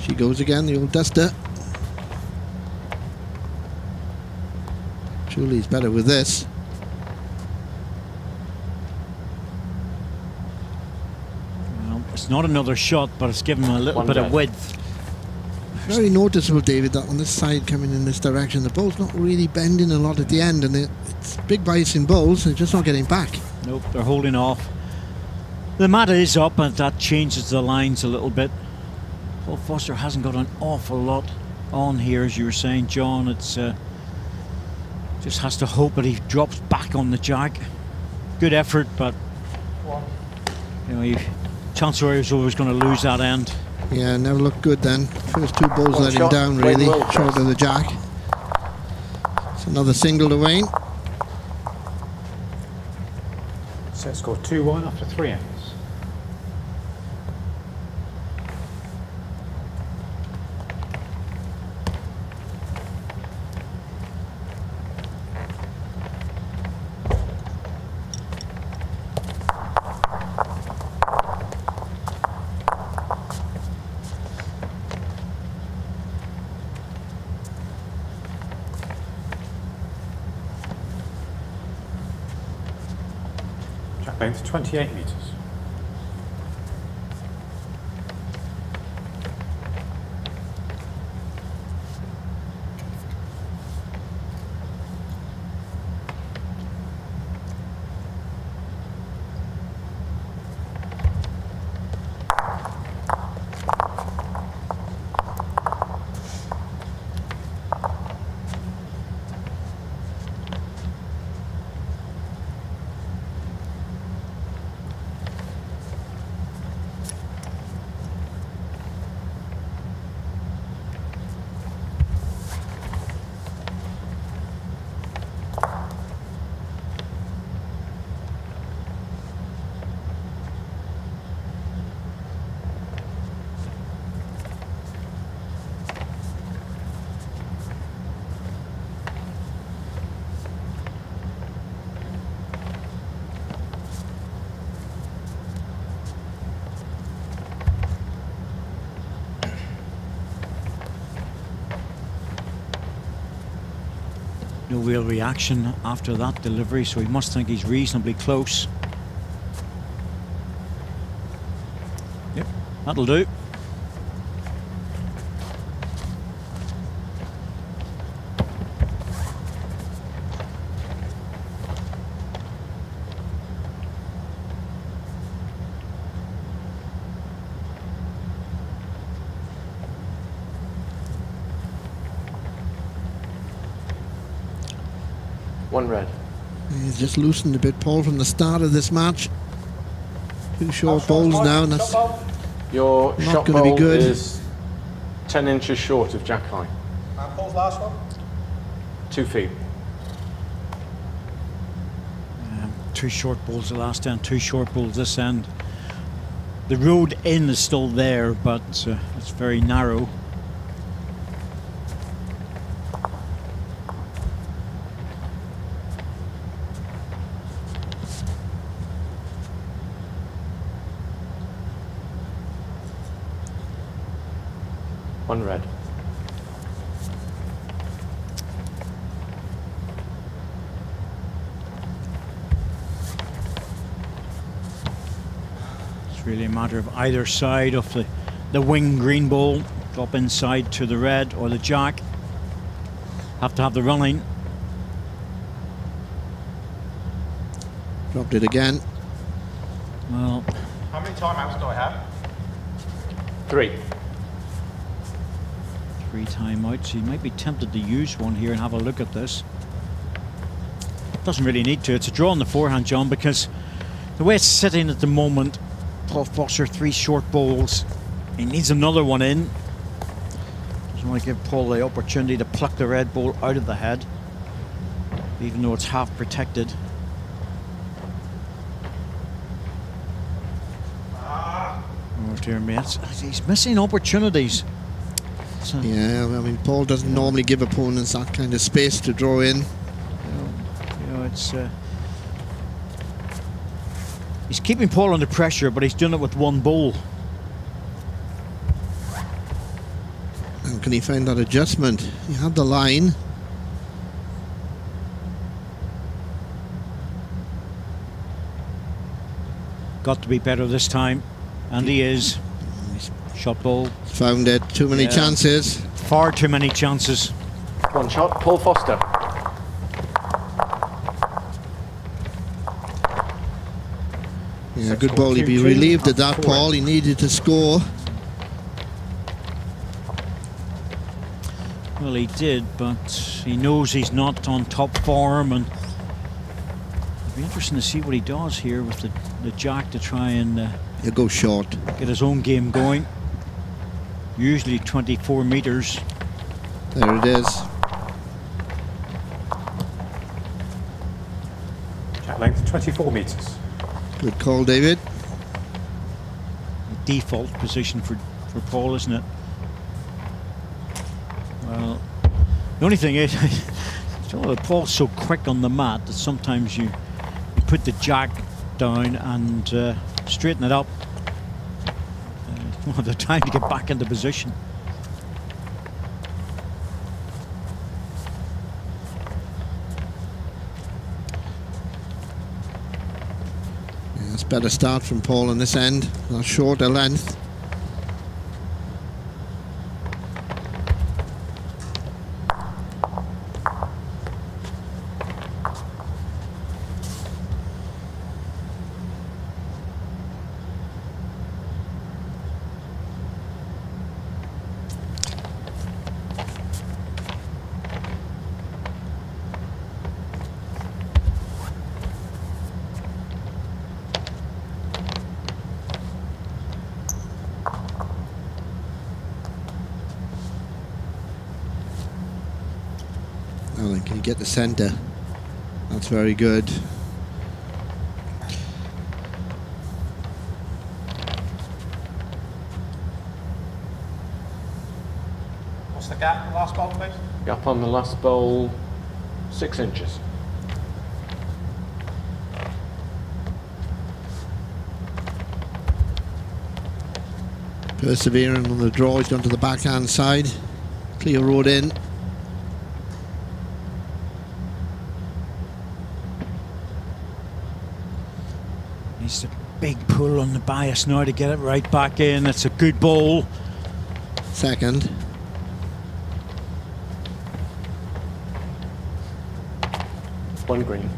She goes again, the old duster. He's better with this. Well, it's not another shot, but it's given him a little One bit of dead. width. Very noticeable, David, that on this side coming in this direction, the ball's not really bending a lot at the end, and it, it's big bites in bowls, they're just not getting back. Nope, they're holding off. The mat is up, and that changes the lines a little bit. Paul Foster hasn't got an awful lot on here, as you were saying, John. It's uh, just has to hope that he drops back on the jack. Good effort, but you know, he, chances are he was always going to lose that end. Yeah, never looked good then. First two balls One let him down really, Wilder. short of the jack. It's another single to Wayne. Set score 2 1 after three ends. Length 28 metres. No real reaction after that delivery, so he must think he's reasonably close. Yep, that'll do. One red. He's just loosened a bit, Paul, from the start of this match. Two short Shot balls now, and that's. Your Not shot gonna be good. is 10 inches short of jack high. And Paul's last one. Two feet. Um, two short balls the last end, two short balls this end. The road in is still there, but uh, it's very narrow. One red. It's matter of either side of the, the wing green ball, drop inside to the red or the jack. Have to have the running. dropped it again. Well, How many timeouts do I have? Three. three timeouts. He might be tempted to use one here and have a look at this. Doesn't really need to. It's a draw on the forehand, John, because the way it's sitting at the moment, Paul Foster, three short bowls. He needs another one in. Doesn't want to give Paul the opportunity to pluck the red ball out of the head, even though it's half protected. Oh dear it's- he's missing opportunities. So- Yeah, I mean, Paul doesn't normally give opponents that kind of space to draw in. You know, it's uh, he's keeping Paul under pressure, but he's doing it with one ball. And can he find that adjustment? He had the line. Got to be better this time, and he is. Shot ball, Found it. Too many Yeah. chances. far too many chances. One shot. Paul Foster. Yeah, good goal, ball. He'd be two, two, relieved at that, four. Paul. He needed to score. Well, he did, but he knows he's not on top form, and it'll be interesting to see what he does here with the, the jack to try and uh, He'll go short. get his own game going. Usually 24 metres. There it is. Jack length 24 metres. Good call, David. The default position for, for Paul, isn't it? Well, the only thing is, Paul's so quick on the mat that sometimes you, you put the jack down and uh, straighten it up. Uh, you don't the time to get back into position. Better start from Paul on this end. A shorter length. The centre? That's very good. What's the gap in the last bowl, please? Gap on the last bowl, six inches. Persevering on the draw, he's gone to the backhand side. Clear road in. Needs a big pull on the bias now to get it right back in. It's a good ball. Second. One green.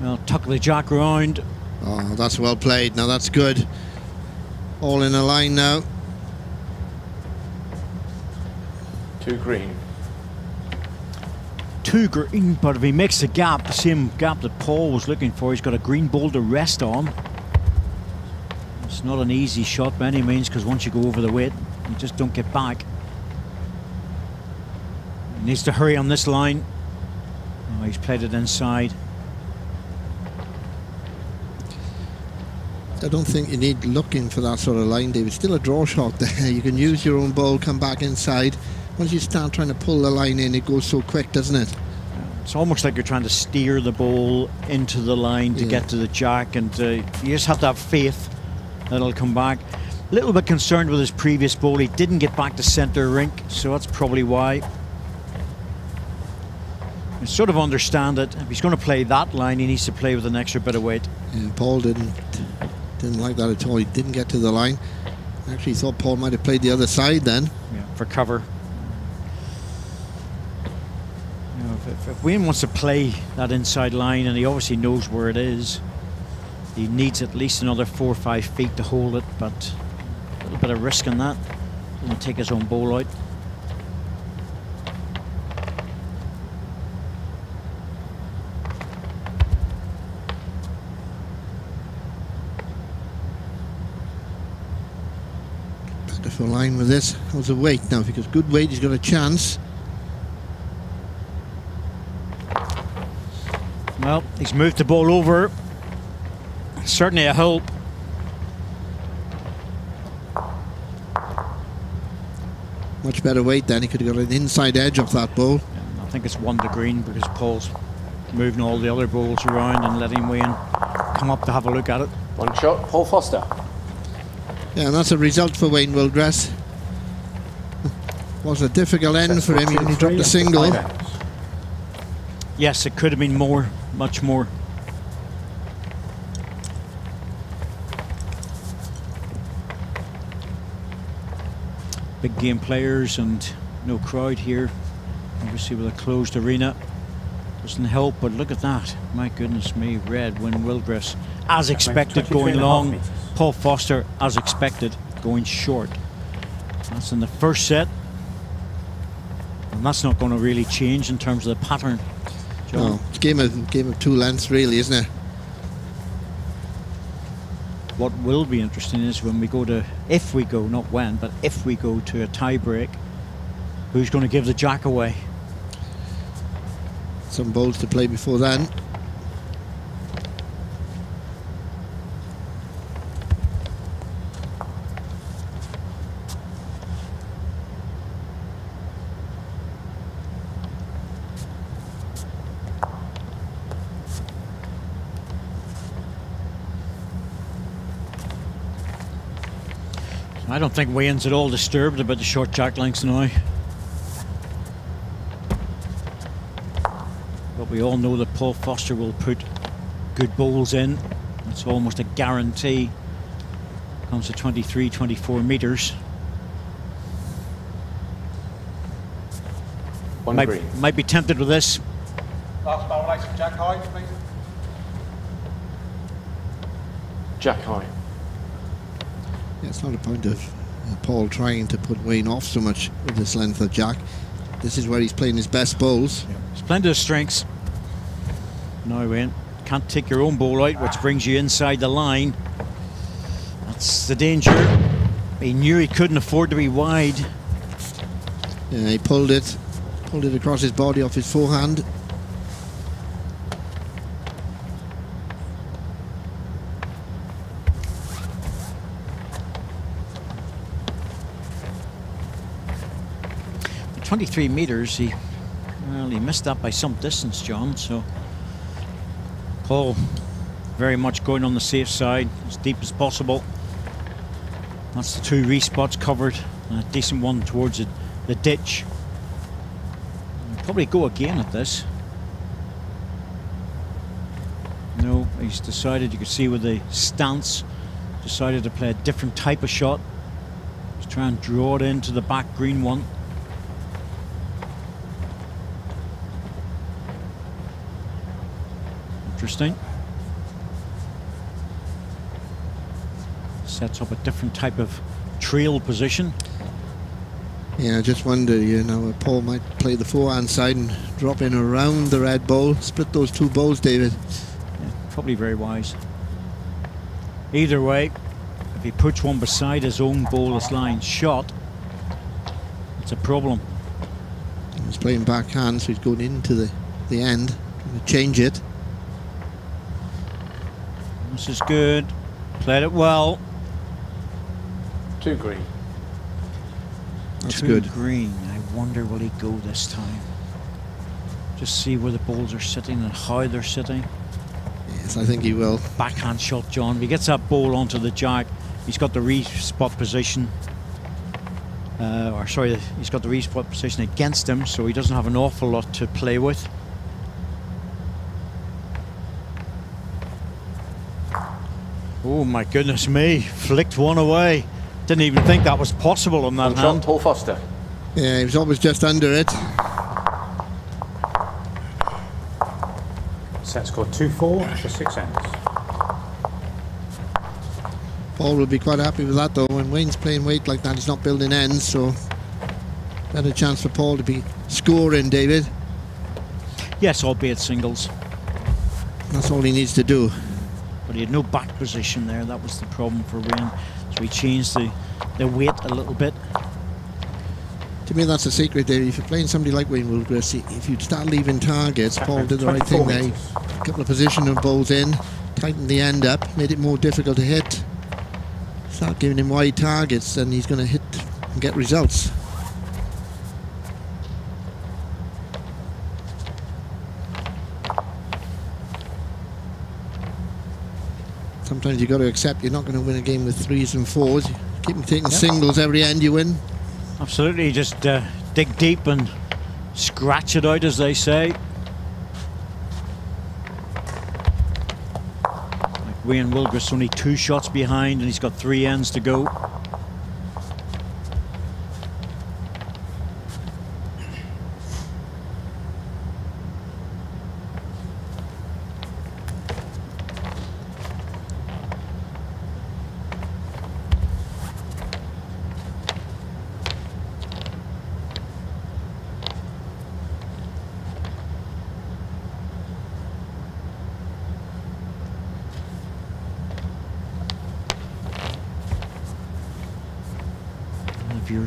Well, tuck the jack round. Oh, that's well played. Now that's good. All in a line now. Two green. Two green, but if he makes the gap, the same gap that Paul was looking for, he's got a green ball to rest on. It's not an easy shot by any means because once you go over the weight, you just don't get back. He needs to hurry on this line. Oh, he's played it inside. I don't think you need looking for that sort of line, David. Still a draw shot there. You can use your own ball, come back inside. Once you start trying to pull the line in, it goes so quick, doesn't it? It's almost like you're trying to steer the ball into the line to Yeah. get to the jack, and uh, you just have to have faith that it'll come back. A little bit concerned with his previous ball. He didn't get back to centre rink, so that's probably why. I sort of understand it. If he's going to play that line, he needs to play with an extra bit of weight. And Paul didn't didn't like that at all. He didn't get to the line. Actually, thought Paul might have played the other side then. for cover. You know, if, if, if Wayne wants to play that inside line, and he obviously knows where it is, he needs at least another four or five feet to hold it. But a little bit of risk in that. Doesn't take his own ball out. Better for line with this. How's the weight now? Because good weight, he's got a chance. Well, he's moved the ball over. Certainly a help. Much better weight then. He could have got an inside edge off that ball. I think it's one to green because Paul's moving all the other balls around and letting Wayne come up to have a look at it. One shot, Paul Foster. Yeah, and that's a result for Wayne Willgress. Was a difficult end for him. He only dropped a single. Yes, it could have been more, much more. Big game players and no crowd here. Obviously, with a closed arena, doesn't help. But look at that! My goodness me, red Win Willgress, as expected, going and a long. Paul Foster, as expected, going short. That's in the first set. And that's not going to really change in terms of the pattern. John. No, it's a game of game of two lengths, really, isn't it? What will be interesting is when we go to, if we go, not when, but if we go to a tie break, who's going to give the jack away? Some balls to play before then. I don't think Wayne's at all disturbed about the short jack lengths now. But we all know that Paul Foster will put good bowls in. It's almost a guarantee. Comes to 23, 24 metres. One Might, green. might be tempted with this. Last bowl, ace of jack high, please. Jack high. Yeah, it's not a point of uh, Paul trying to put Wayne off so much with this length of jack. This is where he's playing his best bowls. Splendid strengths. No, Wayne. Can't take your own ball out, which brings you inside the line. That's the danger. He knew he couldn't afford to be wide. Yeah, he pulled it, pulled it across his body off his forehand. 23 metres, he well, he missed that by some distance, John. So Paul, very much going on the safe side, as deep as possible. That's the two respots covered, a decent one towards the, the ditch. He'll probably go again at this. No, he's decided. You can see with the stance, decided to play a different type of shot. Just try and draw it into the back green one. Interesting. Sets up a different type of trail position. Yeah, I just wonder, you know, if Paul might play the forehand side and drop in around the red bowl. Split those two bowls, David. Yeah, probably very wise. Either way, if he puts one beside his own bowler's line shot, it's a problem. He's playing backhand, so he's going into the, the end, trying to change it. This is good. Played it well. Two green. That's Two good. green. I wonder will he go this time? Just see where the balls are sitting and how they're sitting. Yes, I think he will. Backhand shot, John. If he gets that ball onto the jack, he's got the re-spot position. Uh, or sorry, he's got the re-spot position against him, so he doesn't have an awful lot to play with. Oh my goodness me! Flicked one away. Didn't even think that was possible on that One shot, hand. Paul Foster. Yeah, he was always just under it. Set score 2 4 for six ends. Paul will be quite happy with that, though. When Wayne's playing weight like that, he's not building ends, so better chance for Paul to be scoring, David. Yes, albeit singles, That's all he needs to do. But he had no back position there. That was the problem for Wayne. So he changed the, the weight a little bit. To me, that's the secret, David. If you're playing somebody like Wayne Willgress, if you start leaving targets, Paul did the right thing 24 there. A couple of positional bowls in, tightened the end up, made it more difficult to hit. Start giving him wide targets, and he's going to hit and get results. Sometimes you've got to accept you're not going to win a game with threes and fours. Keep taking singles every end you win. Absolutely, just uh, dig deep and scratch it out, as they say. Like Wayne Willgress only two shots behind, and he's got three ends to go.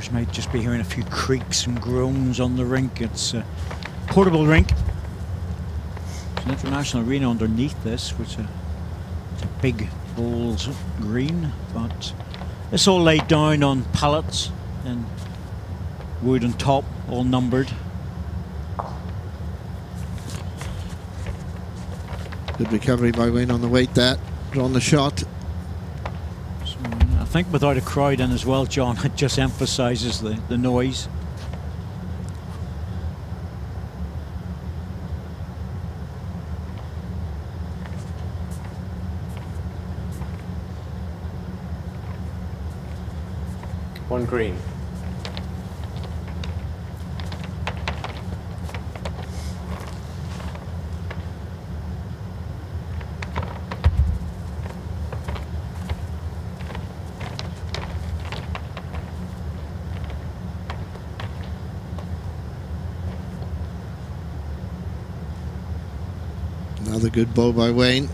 Viewers might just be hearing a few creaks and groans on the rink. It's a portable rink. It's an international arena underneath this, which is a, big bowls green, but it's all laid down on pallets and wood on top, all numbered. Good recovery by Wayne on the weight that, Drawn the shot. I think without a crowd in as well, John, it just emphasises the, the noise. One green. Another good ball by Wayne.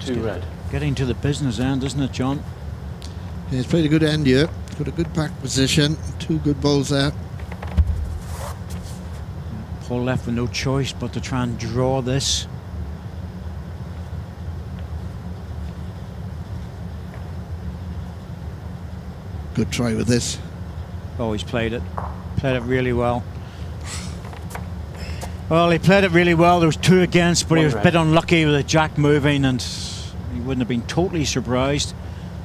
Two red. Getting to the business end, isn't it, John? Yeah, he's played a good end here. Got a good back position. Two good balls there. Paul left with no choice but to try and draw this. Good try with this. Oh, he's played it. Played it really well. Well, he played it really well. There was two against, but he One was a bit unlucky with the jack moving, and he wouldn't have been totally surprised.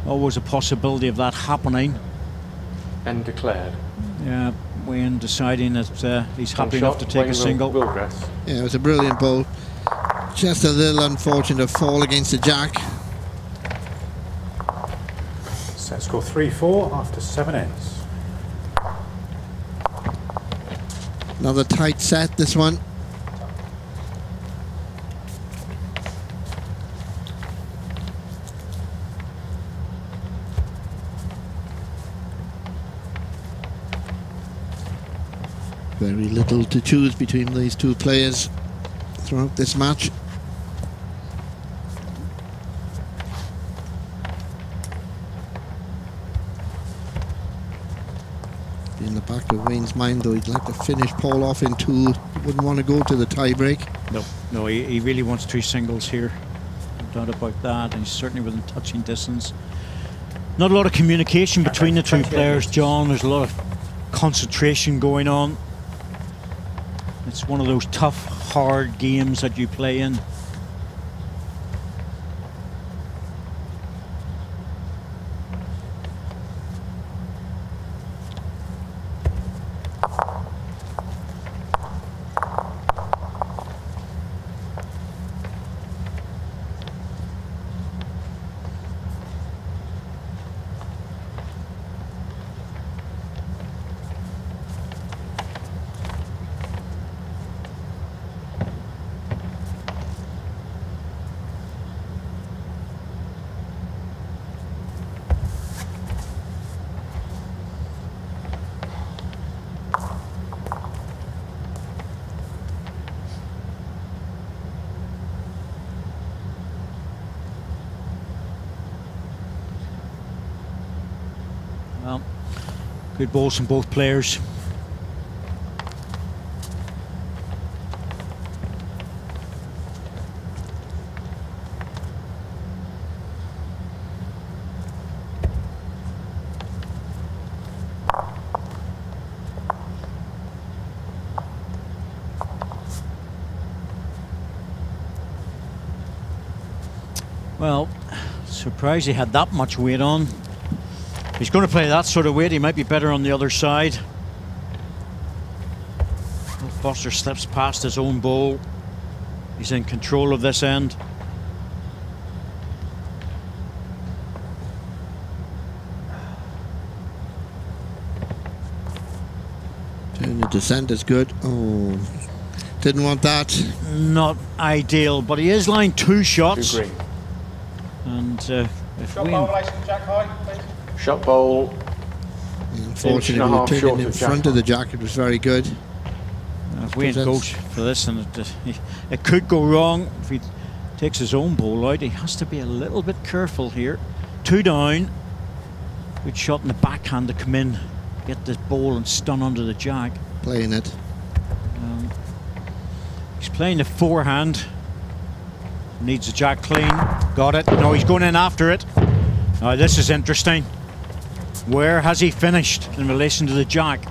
Always a possibility of that happening. And declared. Yeah, Wayne deciding that uh, he's One happy enough shot, to take Wayne a single. Wil- Willgress. Yeah, it was a brilliant ball. Just a little unfortunate fall against the jack. Set score 3 4 after seven ends. Another tight set, this one. Very little to choose between these two players throughout this match. In the Wayne's mind, though, he'd like to finish Paul off in two. Wouldn't want to go to the tiebreak. No, no, he, he really wants two singles here. No doubt about that, and he's certainly within touching distance. Not a lot of communication between the two players. John. There's a lot of concentration going on. It's one of those tough, hard games that you play in. Well, good balls from both players. Well, surprised he had that much weight on. If he's going to play that sort of weight, he might be better on the other side. Foster slips past his own ball. He's in control of this end. Turn the descent is good. Oh, didn't want that. Not ideal, but he is line two Two shots. green. And uh, if Shot Wayne- bowl relation to Jack High, please. Shot bowl. Unfortunately, half turning short in of front of the jacket was very good. If Wayne Presents- goes for this, and it, it could go wrong if he takes his own ball out. He has to be a little bit careful here. Two down. Good shot in the backhand to come in, get the ball and stun under the jack. Playing it. Um, he's playing the forehand. Needs the jack clean. Got it. No, he's going in after it. Now this is interesting. Where has he finished in relation to the jack?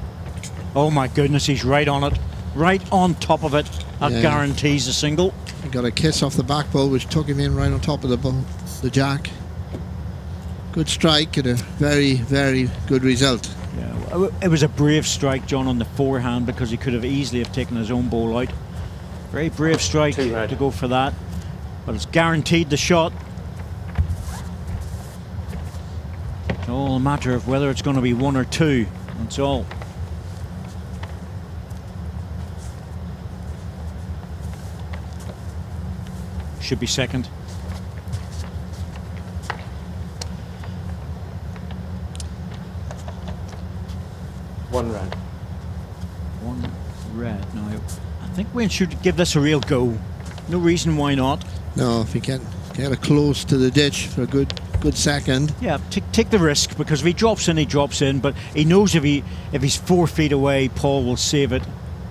Oh my goodness, he's right on it. Right on top of it. That Yeah. guarantees a single. He got a kiss off the back ball, which took him in right on top of the ball, the jack. Good strike and a very, very good result. Yeah, it was a brave strike, John, on the forehand because he could have easily have taken his own ball out. Very brave strike to go for that, but it's guaranteed the shot. All a matter of whether it's going to be one or two. That's all. Should be second. One red. One red. Now, I think we should give this a real go. No reason why not. No, if he can get it close to the ditch for a good, good second. Yeah, take, take the risk because if he drops in, he drops in. But he knows if he if he's four feet away, Paul will save it.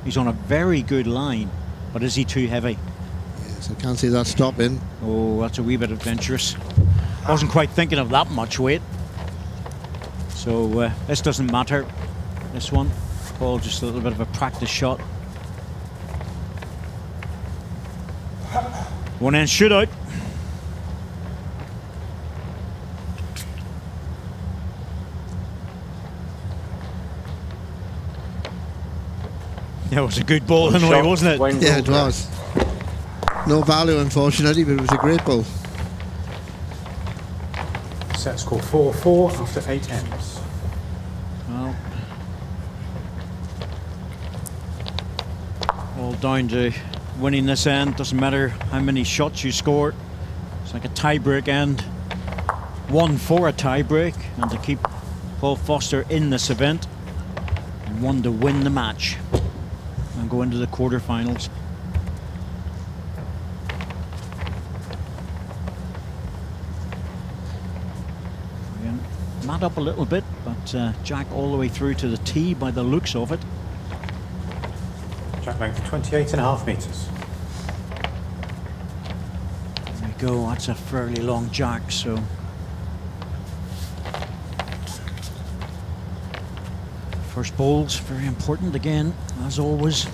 He's on a very good line, but is he too heavy? Yes, I can't see that stopping. Oh, that's a wee bit adventurous. I Wasn't quite thinking of that much weight. So uh, this doesn't matter. This one, Paul, just a little bit of a practice shot. One end shootout. That was a good ball One anyway, shot, wasn't it? Wayne Yeah, it was. No value, unfortunately, but it was a great ball. Set score 4 4 after 8 ends. Well, all down to winning this end. Doesn't matter how many shots you score. It's like a tie-break end. One for a tie-break, and to keep Paul Foster in this event, and one to win the match and go into the quarterfinals. Again, Mat up a little bit, but uh, Jack all the way through to the tee by the looks of it. Jack length 28 and a half metres. There we go, that's a fairly long jack, so. First bowl's very important again, as always.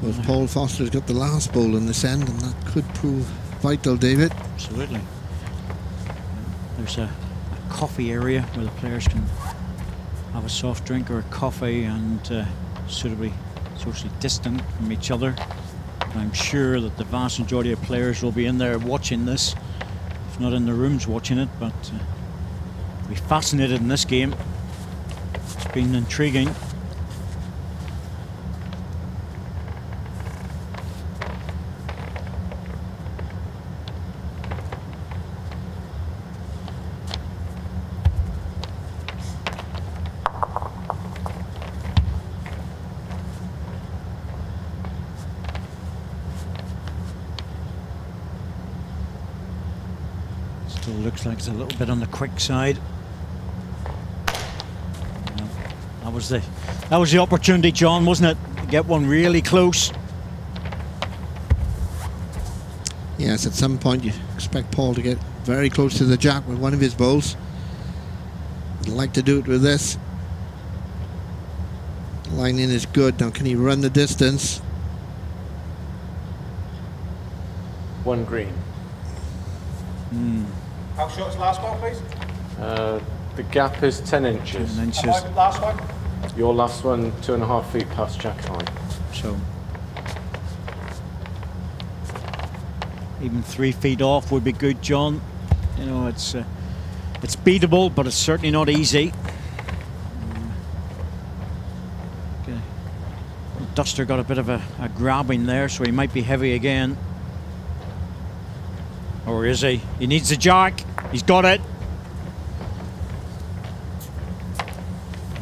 Well, Paul Foster's got the last ball in this end, and that could prove vital, David. Absolutely. There's a, a coffee area where the players can have a soft drink or a coffee and uh, suitably socially distant from each other. I'm sure that the vast majority of players will be in there watching this, if not in the rooms watching it. But uh, be fascinated in this game. It's been intriguing. Still looks like it's a little bit on the quick side. Yeah, That was the that was the opportunity, John, wasn't it? To get one really close. Yes, at some point you expect Paul to get very close to the jack with one of his bowls. I'd like to do it with this. Line in is good. Now, can he run the distance? One green. Hmm. How short's the last ball, please? Uh, the gap is 10 inches. And And inches. my last one? Your last one, two and a half feet past jack height. So even three feet off would be good, John. You know, it's uh, it's beatable, but it's certainly not easy. Okay. Duster got a bit of a, a grabbing there, so he might be heavy again. Or is he? He needs the jack. He's got it.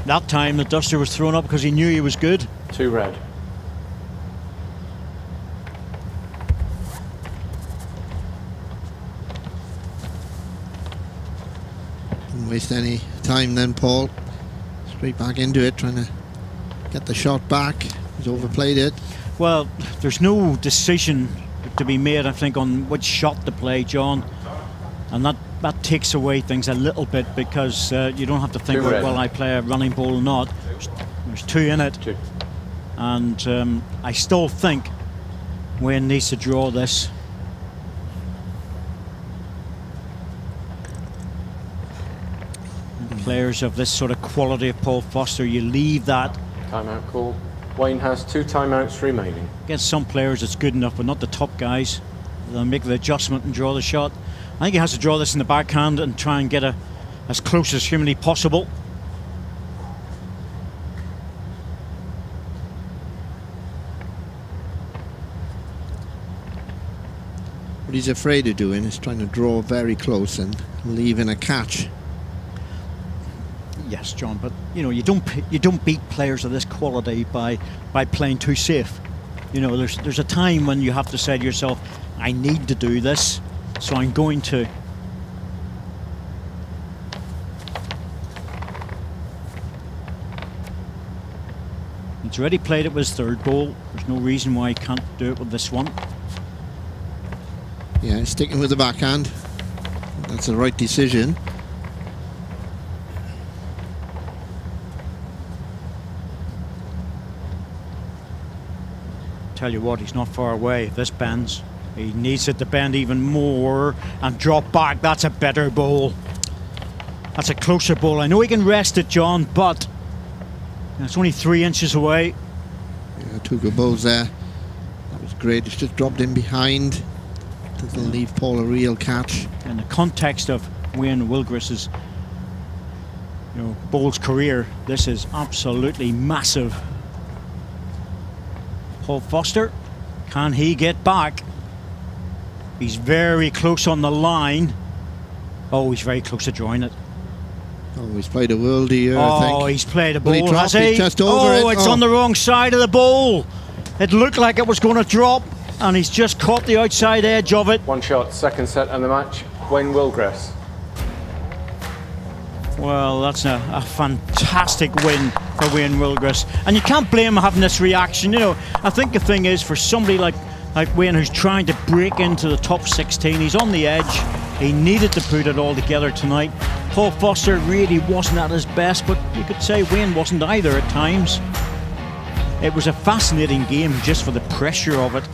That time the Duster was thrown up because he knew he was good. Two red. Didn't waste any time then, Paul. Straight back into it, trying to get the shot back. He's overplayed it. Well, there's no decision to be made, I think, on which shot to play, John. And that, that takes away things a little bit because uh, you don't have to think, Two well, I play a running ball or not? There's, two in it. Two. And um, I still think Wayne needs to draw this. Players of this sort of quality of Paul Foster, you leave that Timeout call. Wayne has two timeouts remaining. Against some players, it's good enough, but not the top guys. They'll make the adjustment and draw the shot. I think he has to draw this in the backhand and try and get a as close as humanly possible. What he's afraid of doing is trying to draw very close and leaving a catch. Yes, John, but you know you don't you don't beat players of this quality by by playing too safe. You know, there's there's a time when you have to say to yourself, I need to do this, so I'm going to. He's already played it with his third ball. There's no reason why he can't do it with this one. Yeah, sticking with the backhand. That's the right decision. Tell you what, he's not far away. This bends, he needs it to bend even more and drop back. That's a better ball. That's a closer ball. I know he can rest it, John, but it's only three inches away. Yeah, two good balls there. That was great. It's just dropped in behind. Doesn't leave Paul a real catch. In the context of Wayne Willgress's you know, Ball's career, this is absolutely massive. Paul Foster, can he get back? He's very close on the line. Oh, he's very close to drawing it. Oh, he's played a worldie here, I oh, think. Oh, he's played a Will he ball, drop? has he? just over oh, it. it's Oh. on the wrong side of the ball. It looked like it was going to drop, and he's just caught the outside edge of it. One shot, second set and the match. Wayne Willgress. Well, that's a, a fantastic win for Wayne Willgress. And you can't blame him having this reaction. You know, I think the thing is for somebody like, like Wayne who's trying to break into the top 16, he's on the edge. He needed to put it all together tonight. Paul Foster really wasn't at his best, but you could say Wayne wasn't either at times. It was a fascinating game just for the pressure of it.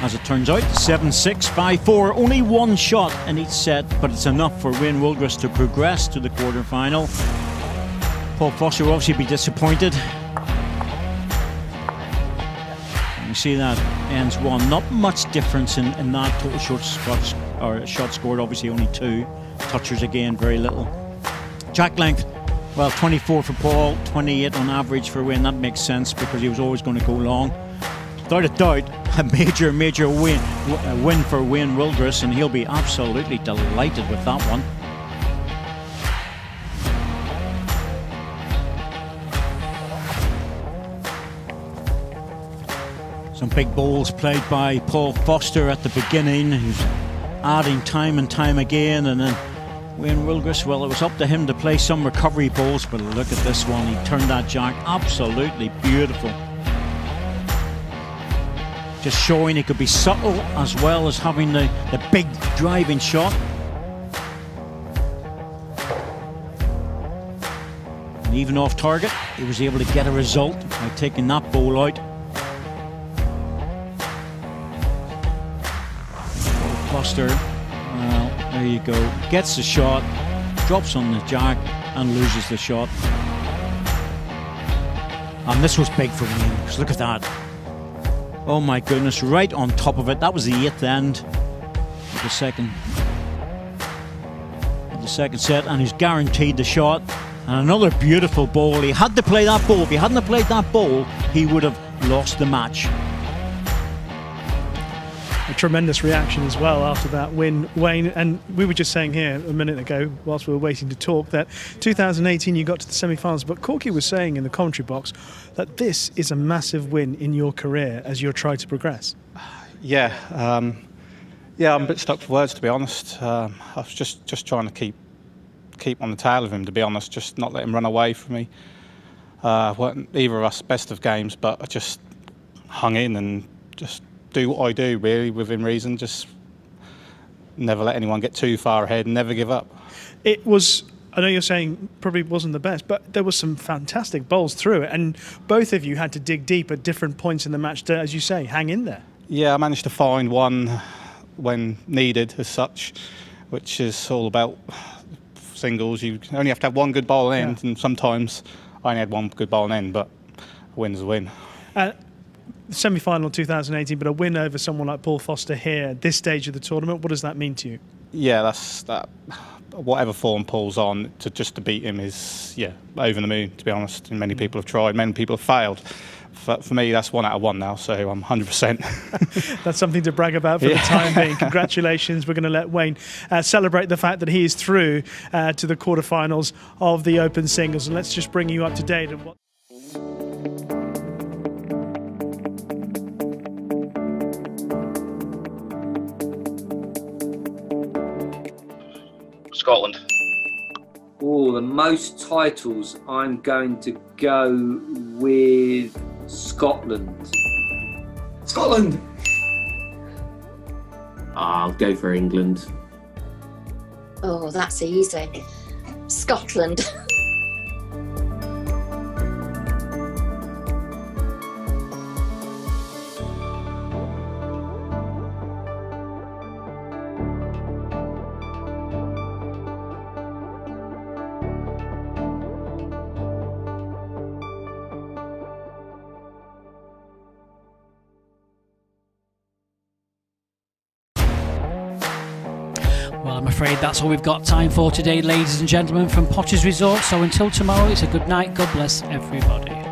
As it turns out, 7 6 5 4. Only one shot in each set, but it's enough for Wayne Willgress to progress to the quarter final. Paul Foster will obviously be disappointed. You see that ends one. Not much difference in, in that total short shots or shot scored. Obviously only two. Touchers again, very little. Jack length, well, 24 for Paul, 28 on average for Wayne. That makes sense because he was always going to go long. Without a doubt, a major, major win, win for Wayne Willgress, and he'll be absolutely delighted with that one. Some big balls played by Paul Foster at the beginning, who's adding time and time again, and then Wayne Willgress, well, it was up to him to play some recovery balls, but look at this one. He turned that jack absolutely beautiful. Just showing he could be subtle as well as having the, the big driving shot. And even off target, he was able to get a result by taking that ball out. Foster, well, there you go. Gets the shot, drops on the jack, and loses the shot. And this was big for Wayne, 'cause look at that. Oh my goodness, right on top of it. That was the eighth end of the second of the second set, and he's guaranteed the shot. And another beautiful ball. He had to play that ball. If he hadn't played that ball, he would have lost the match. A tremendous reaction as well after that win, Wayne. And we were just saying here a minute ago, whilst we were waiting to talk, that 2018 you got to the semi-finals. But Corky was saying in the commentary box that this is a massive win in your career as you're trying to progress. Yeah, um, yeah, I'm a bit stuck for words to be honest. Um, I was just just trying to keep keep on the tail of him to be honest, just not let him run away from me. Uh, weren't either of us best of games, but I just hung in and just do what I do really within reason. Just never let anyone get too far ahead and never give up. It was. I know you're saying probably wasn't the best, but there was some fantastic bowls through it, and both of you had to dig deep at different points in the match to, as you say, hang in there. Yeah, I managed to find one when needed as such, which is all about singles. You only have to have one good bowl end, yeah. and sometimes I only had one good bowl end, but a win's a win. Uh, semi-final 2018, but a win over someone like Paul Foster here at this stage of the tournament. What does that mean to you? Yeah, that's that. Whatever form Paul's on, to just to beat him is yeah over the moon. To be honest, and many mm. people have tried, many people have failed for, for me, that's one out of one now, so I'm 100%. that's something to brag about for yeah. the time being. Congratulations. We're going to let Wayne uh, celebrate the fact that he is through uh, to the quarterfinals of the Open Singles. And let's just bring you up to date on what. Scotland. Oh, the most titles. I'm going to go with Scotland. Scotland! I'll go for England. Oh, that's easy. Scotland. that's all we've got time for today, ladies and gentlemen, from Potter's Resort. So until tomorrow, it's a good night. God bless everybody.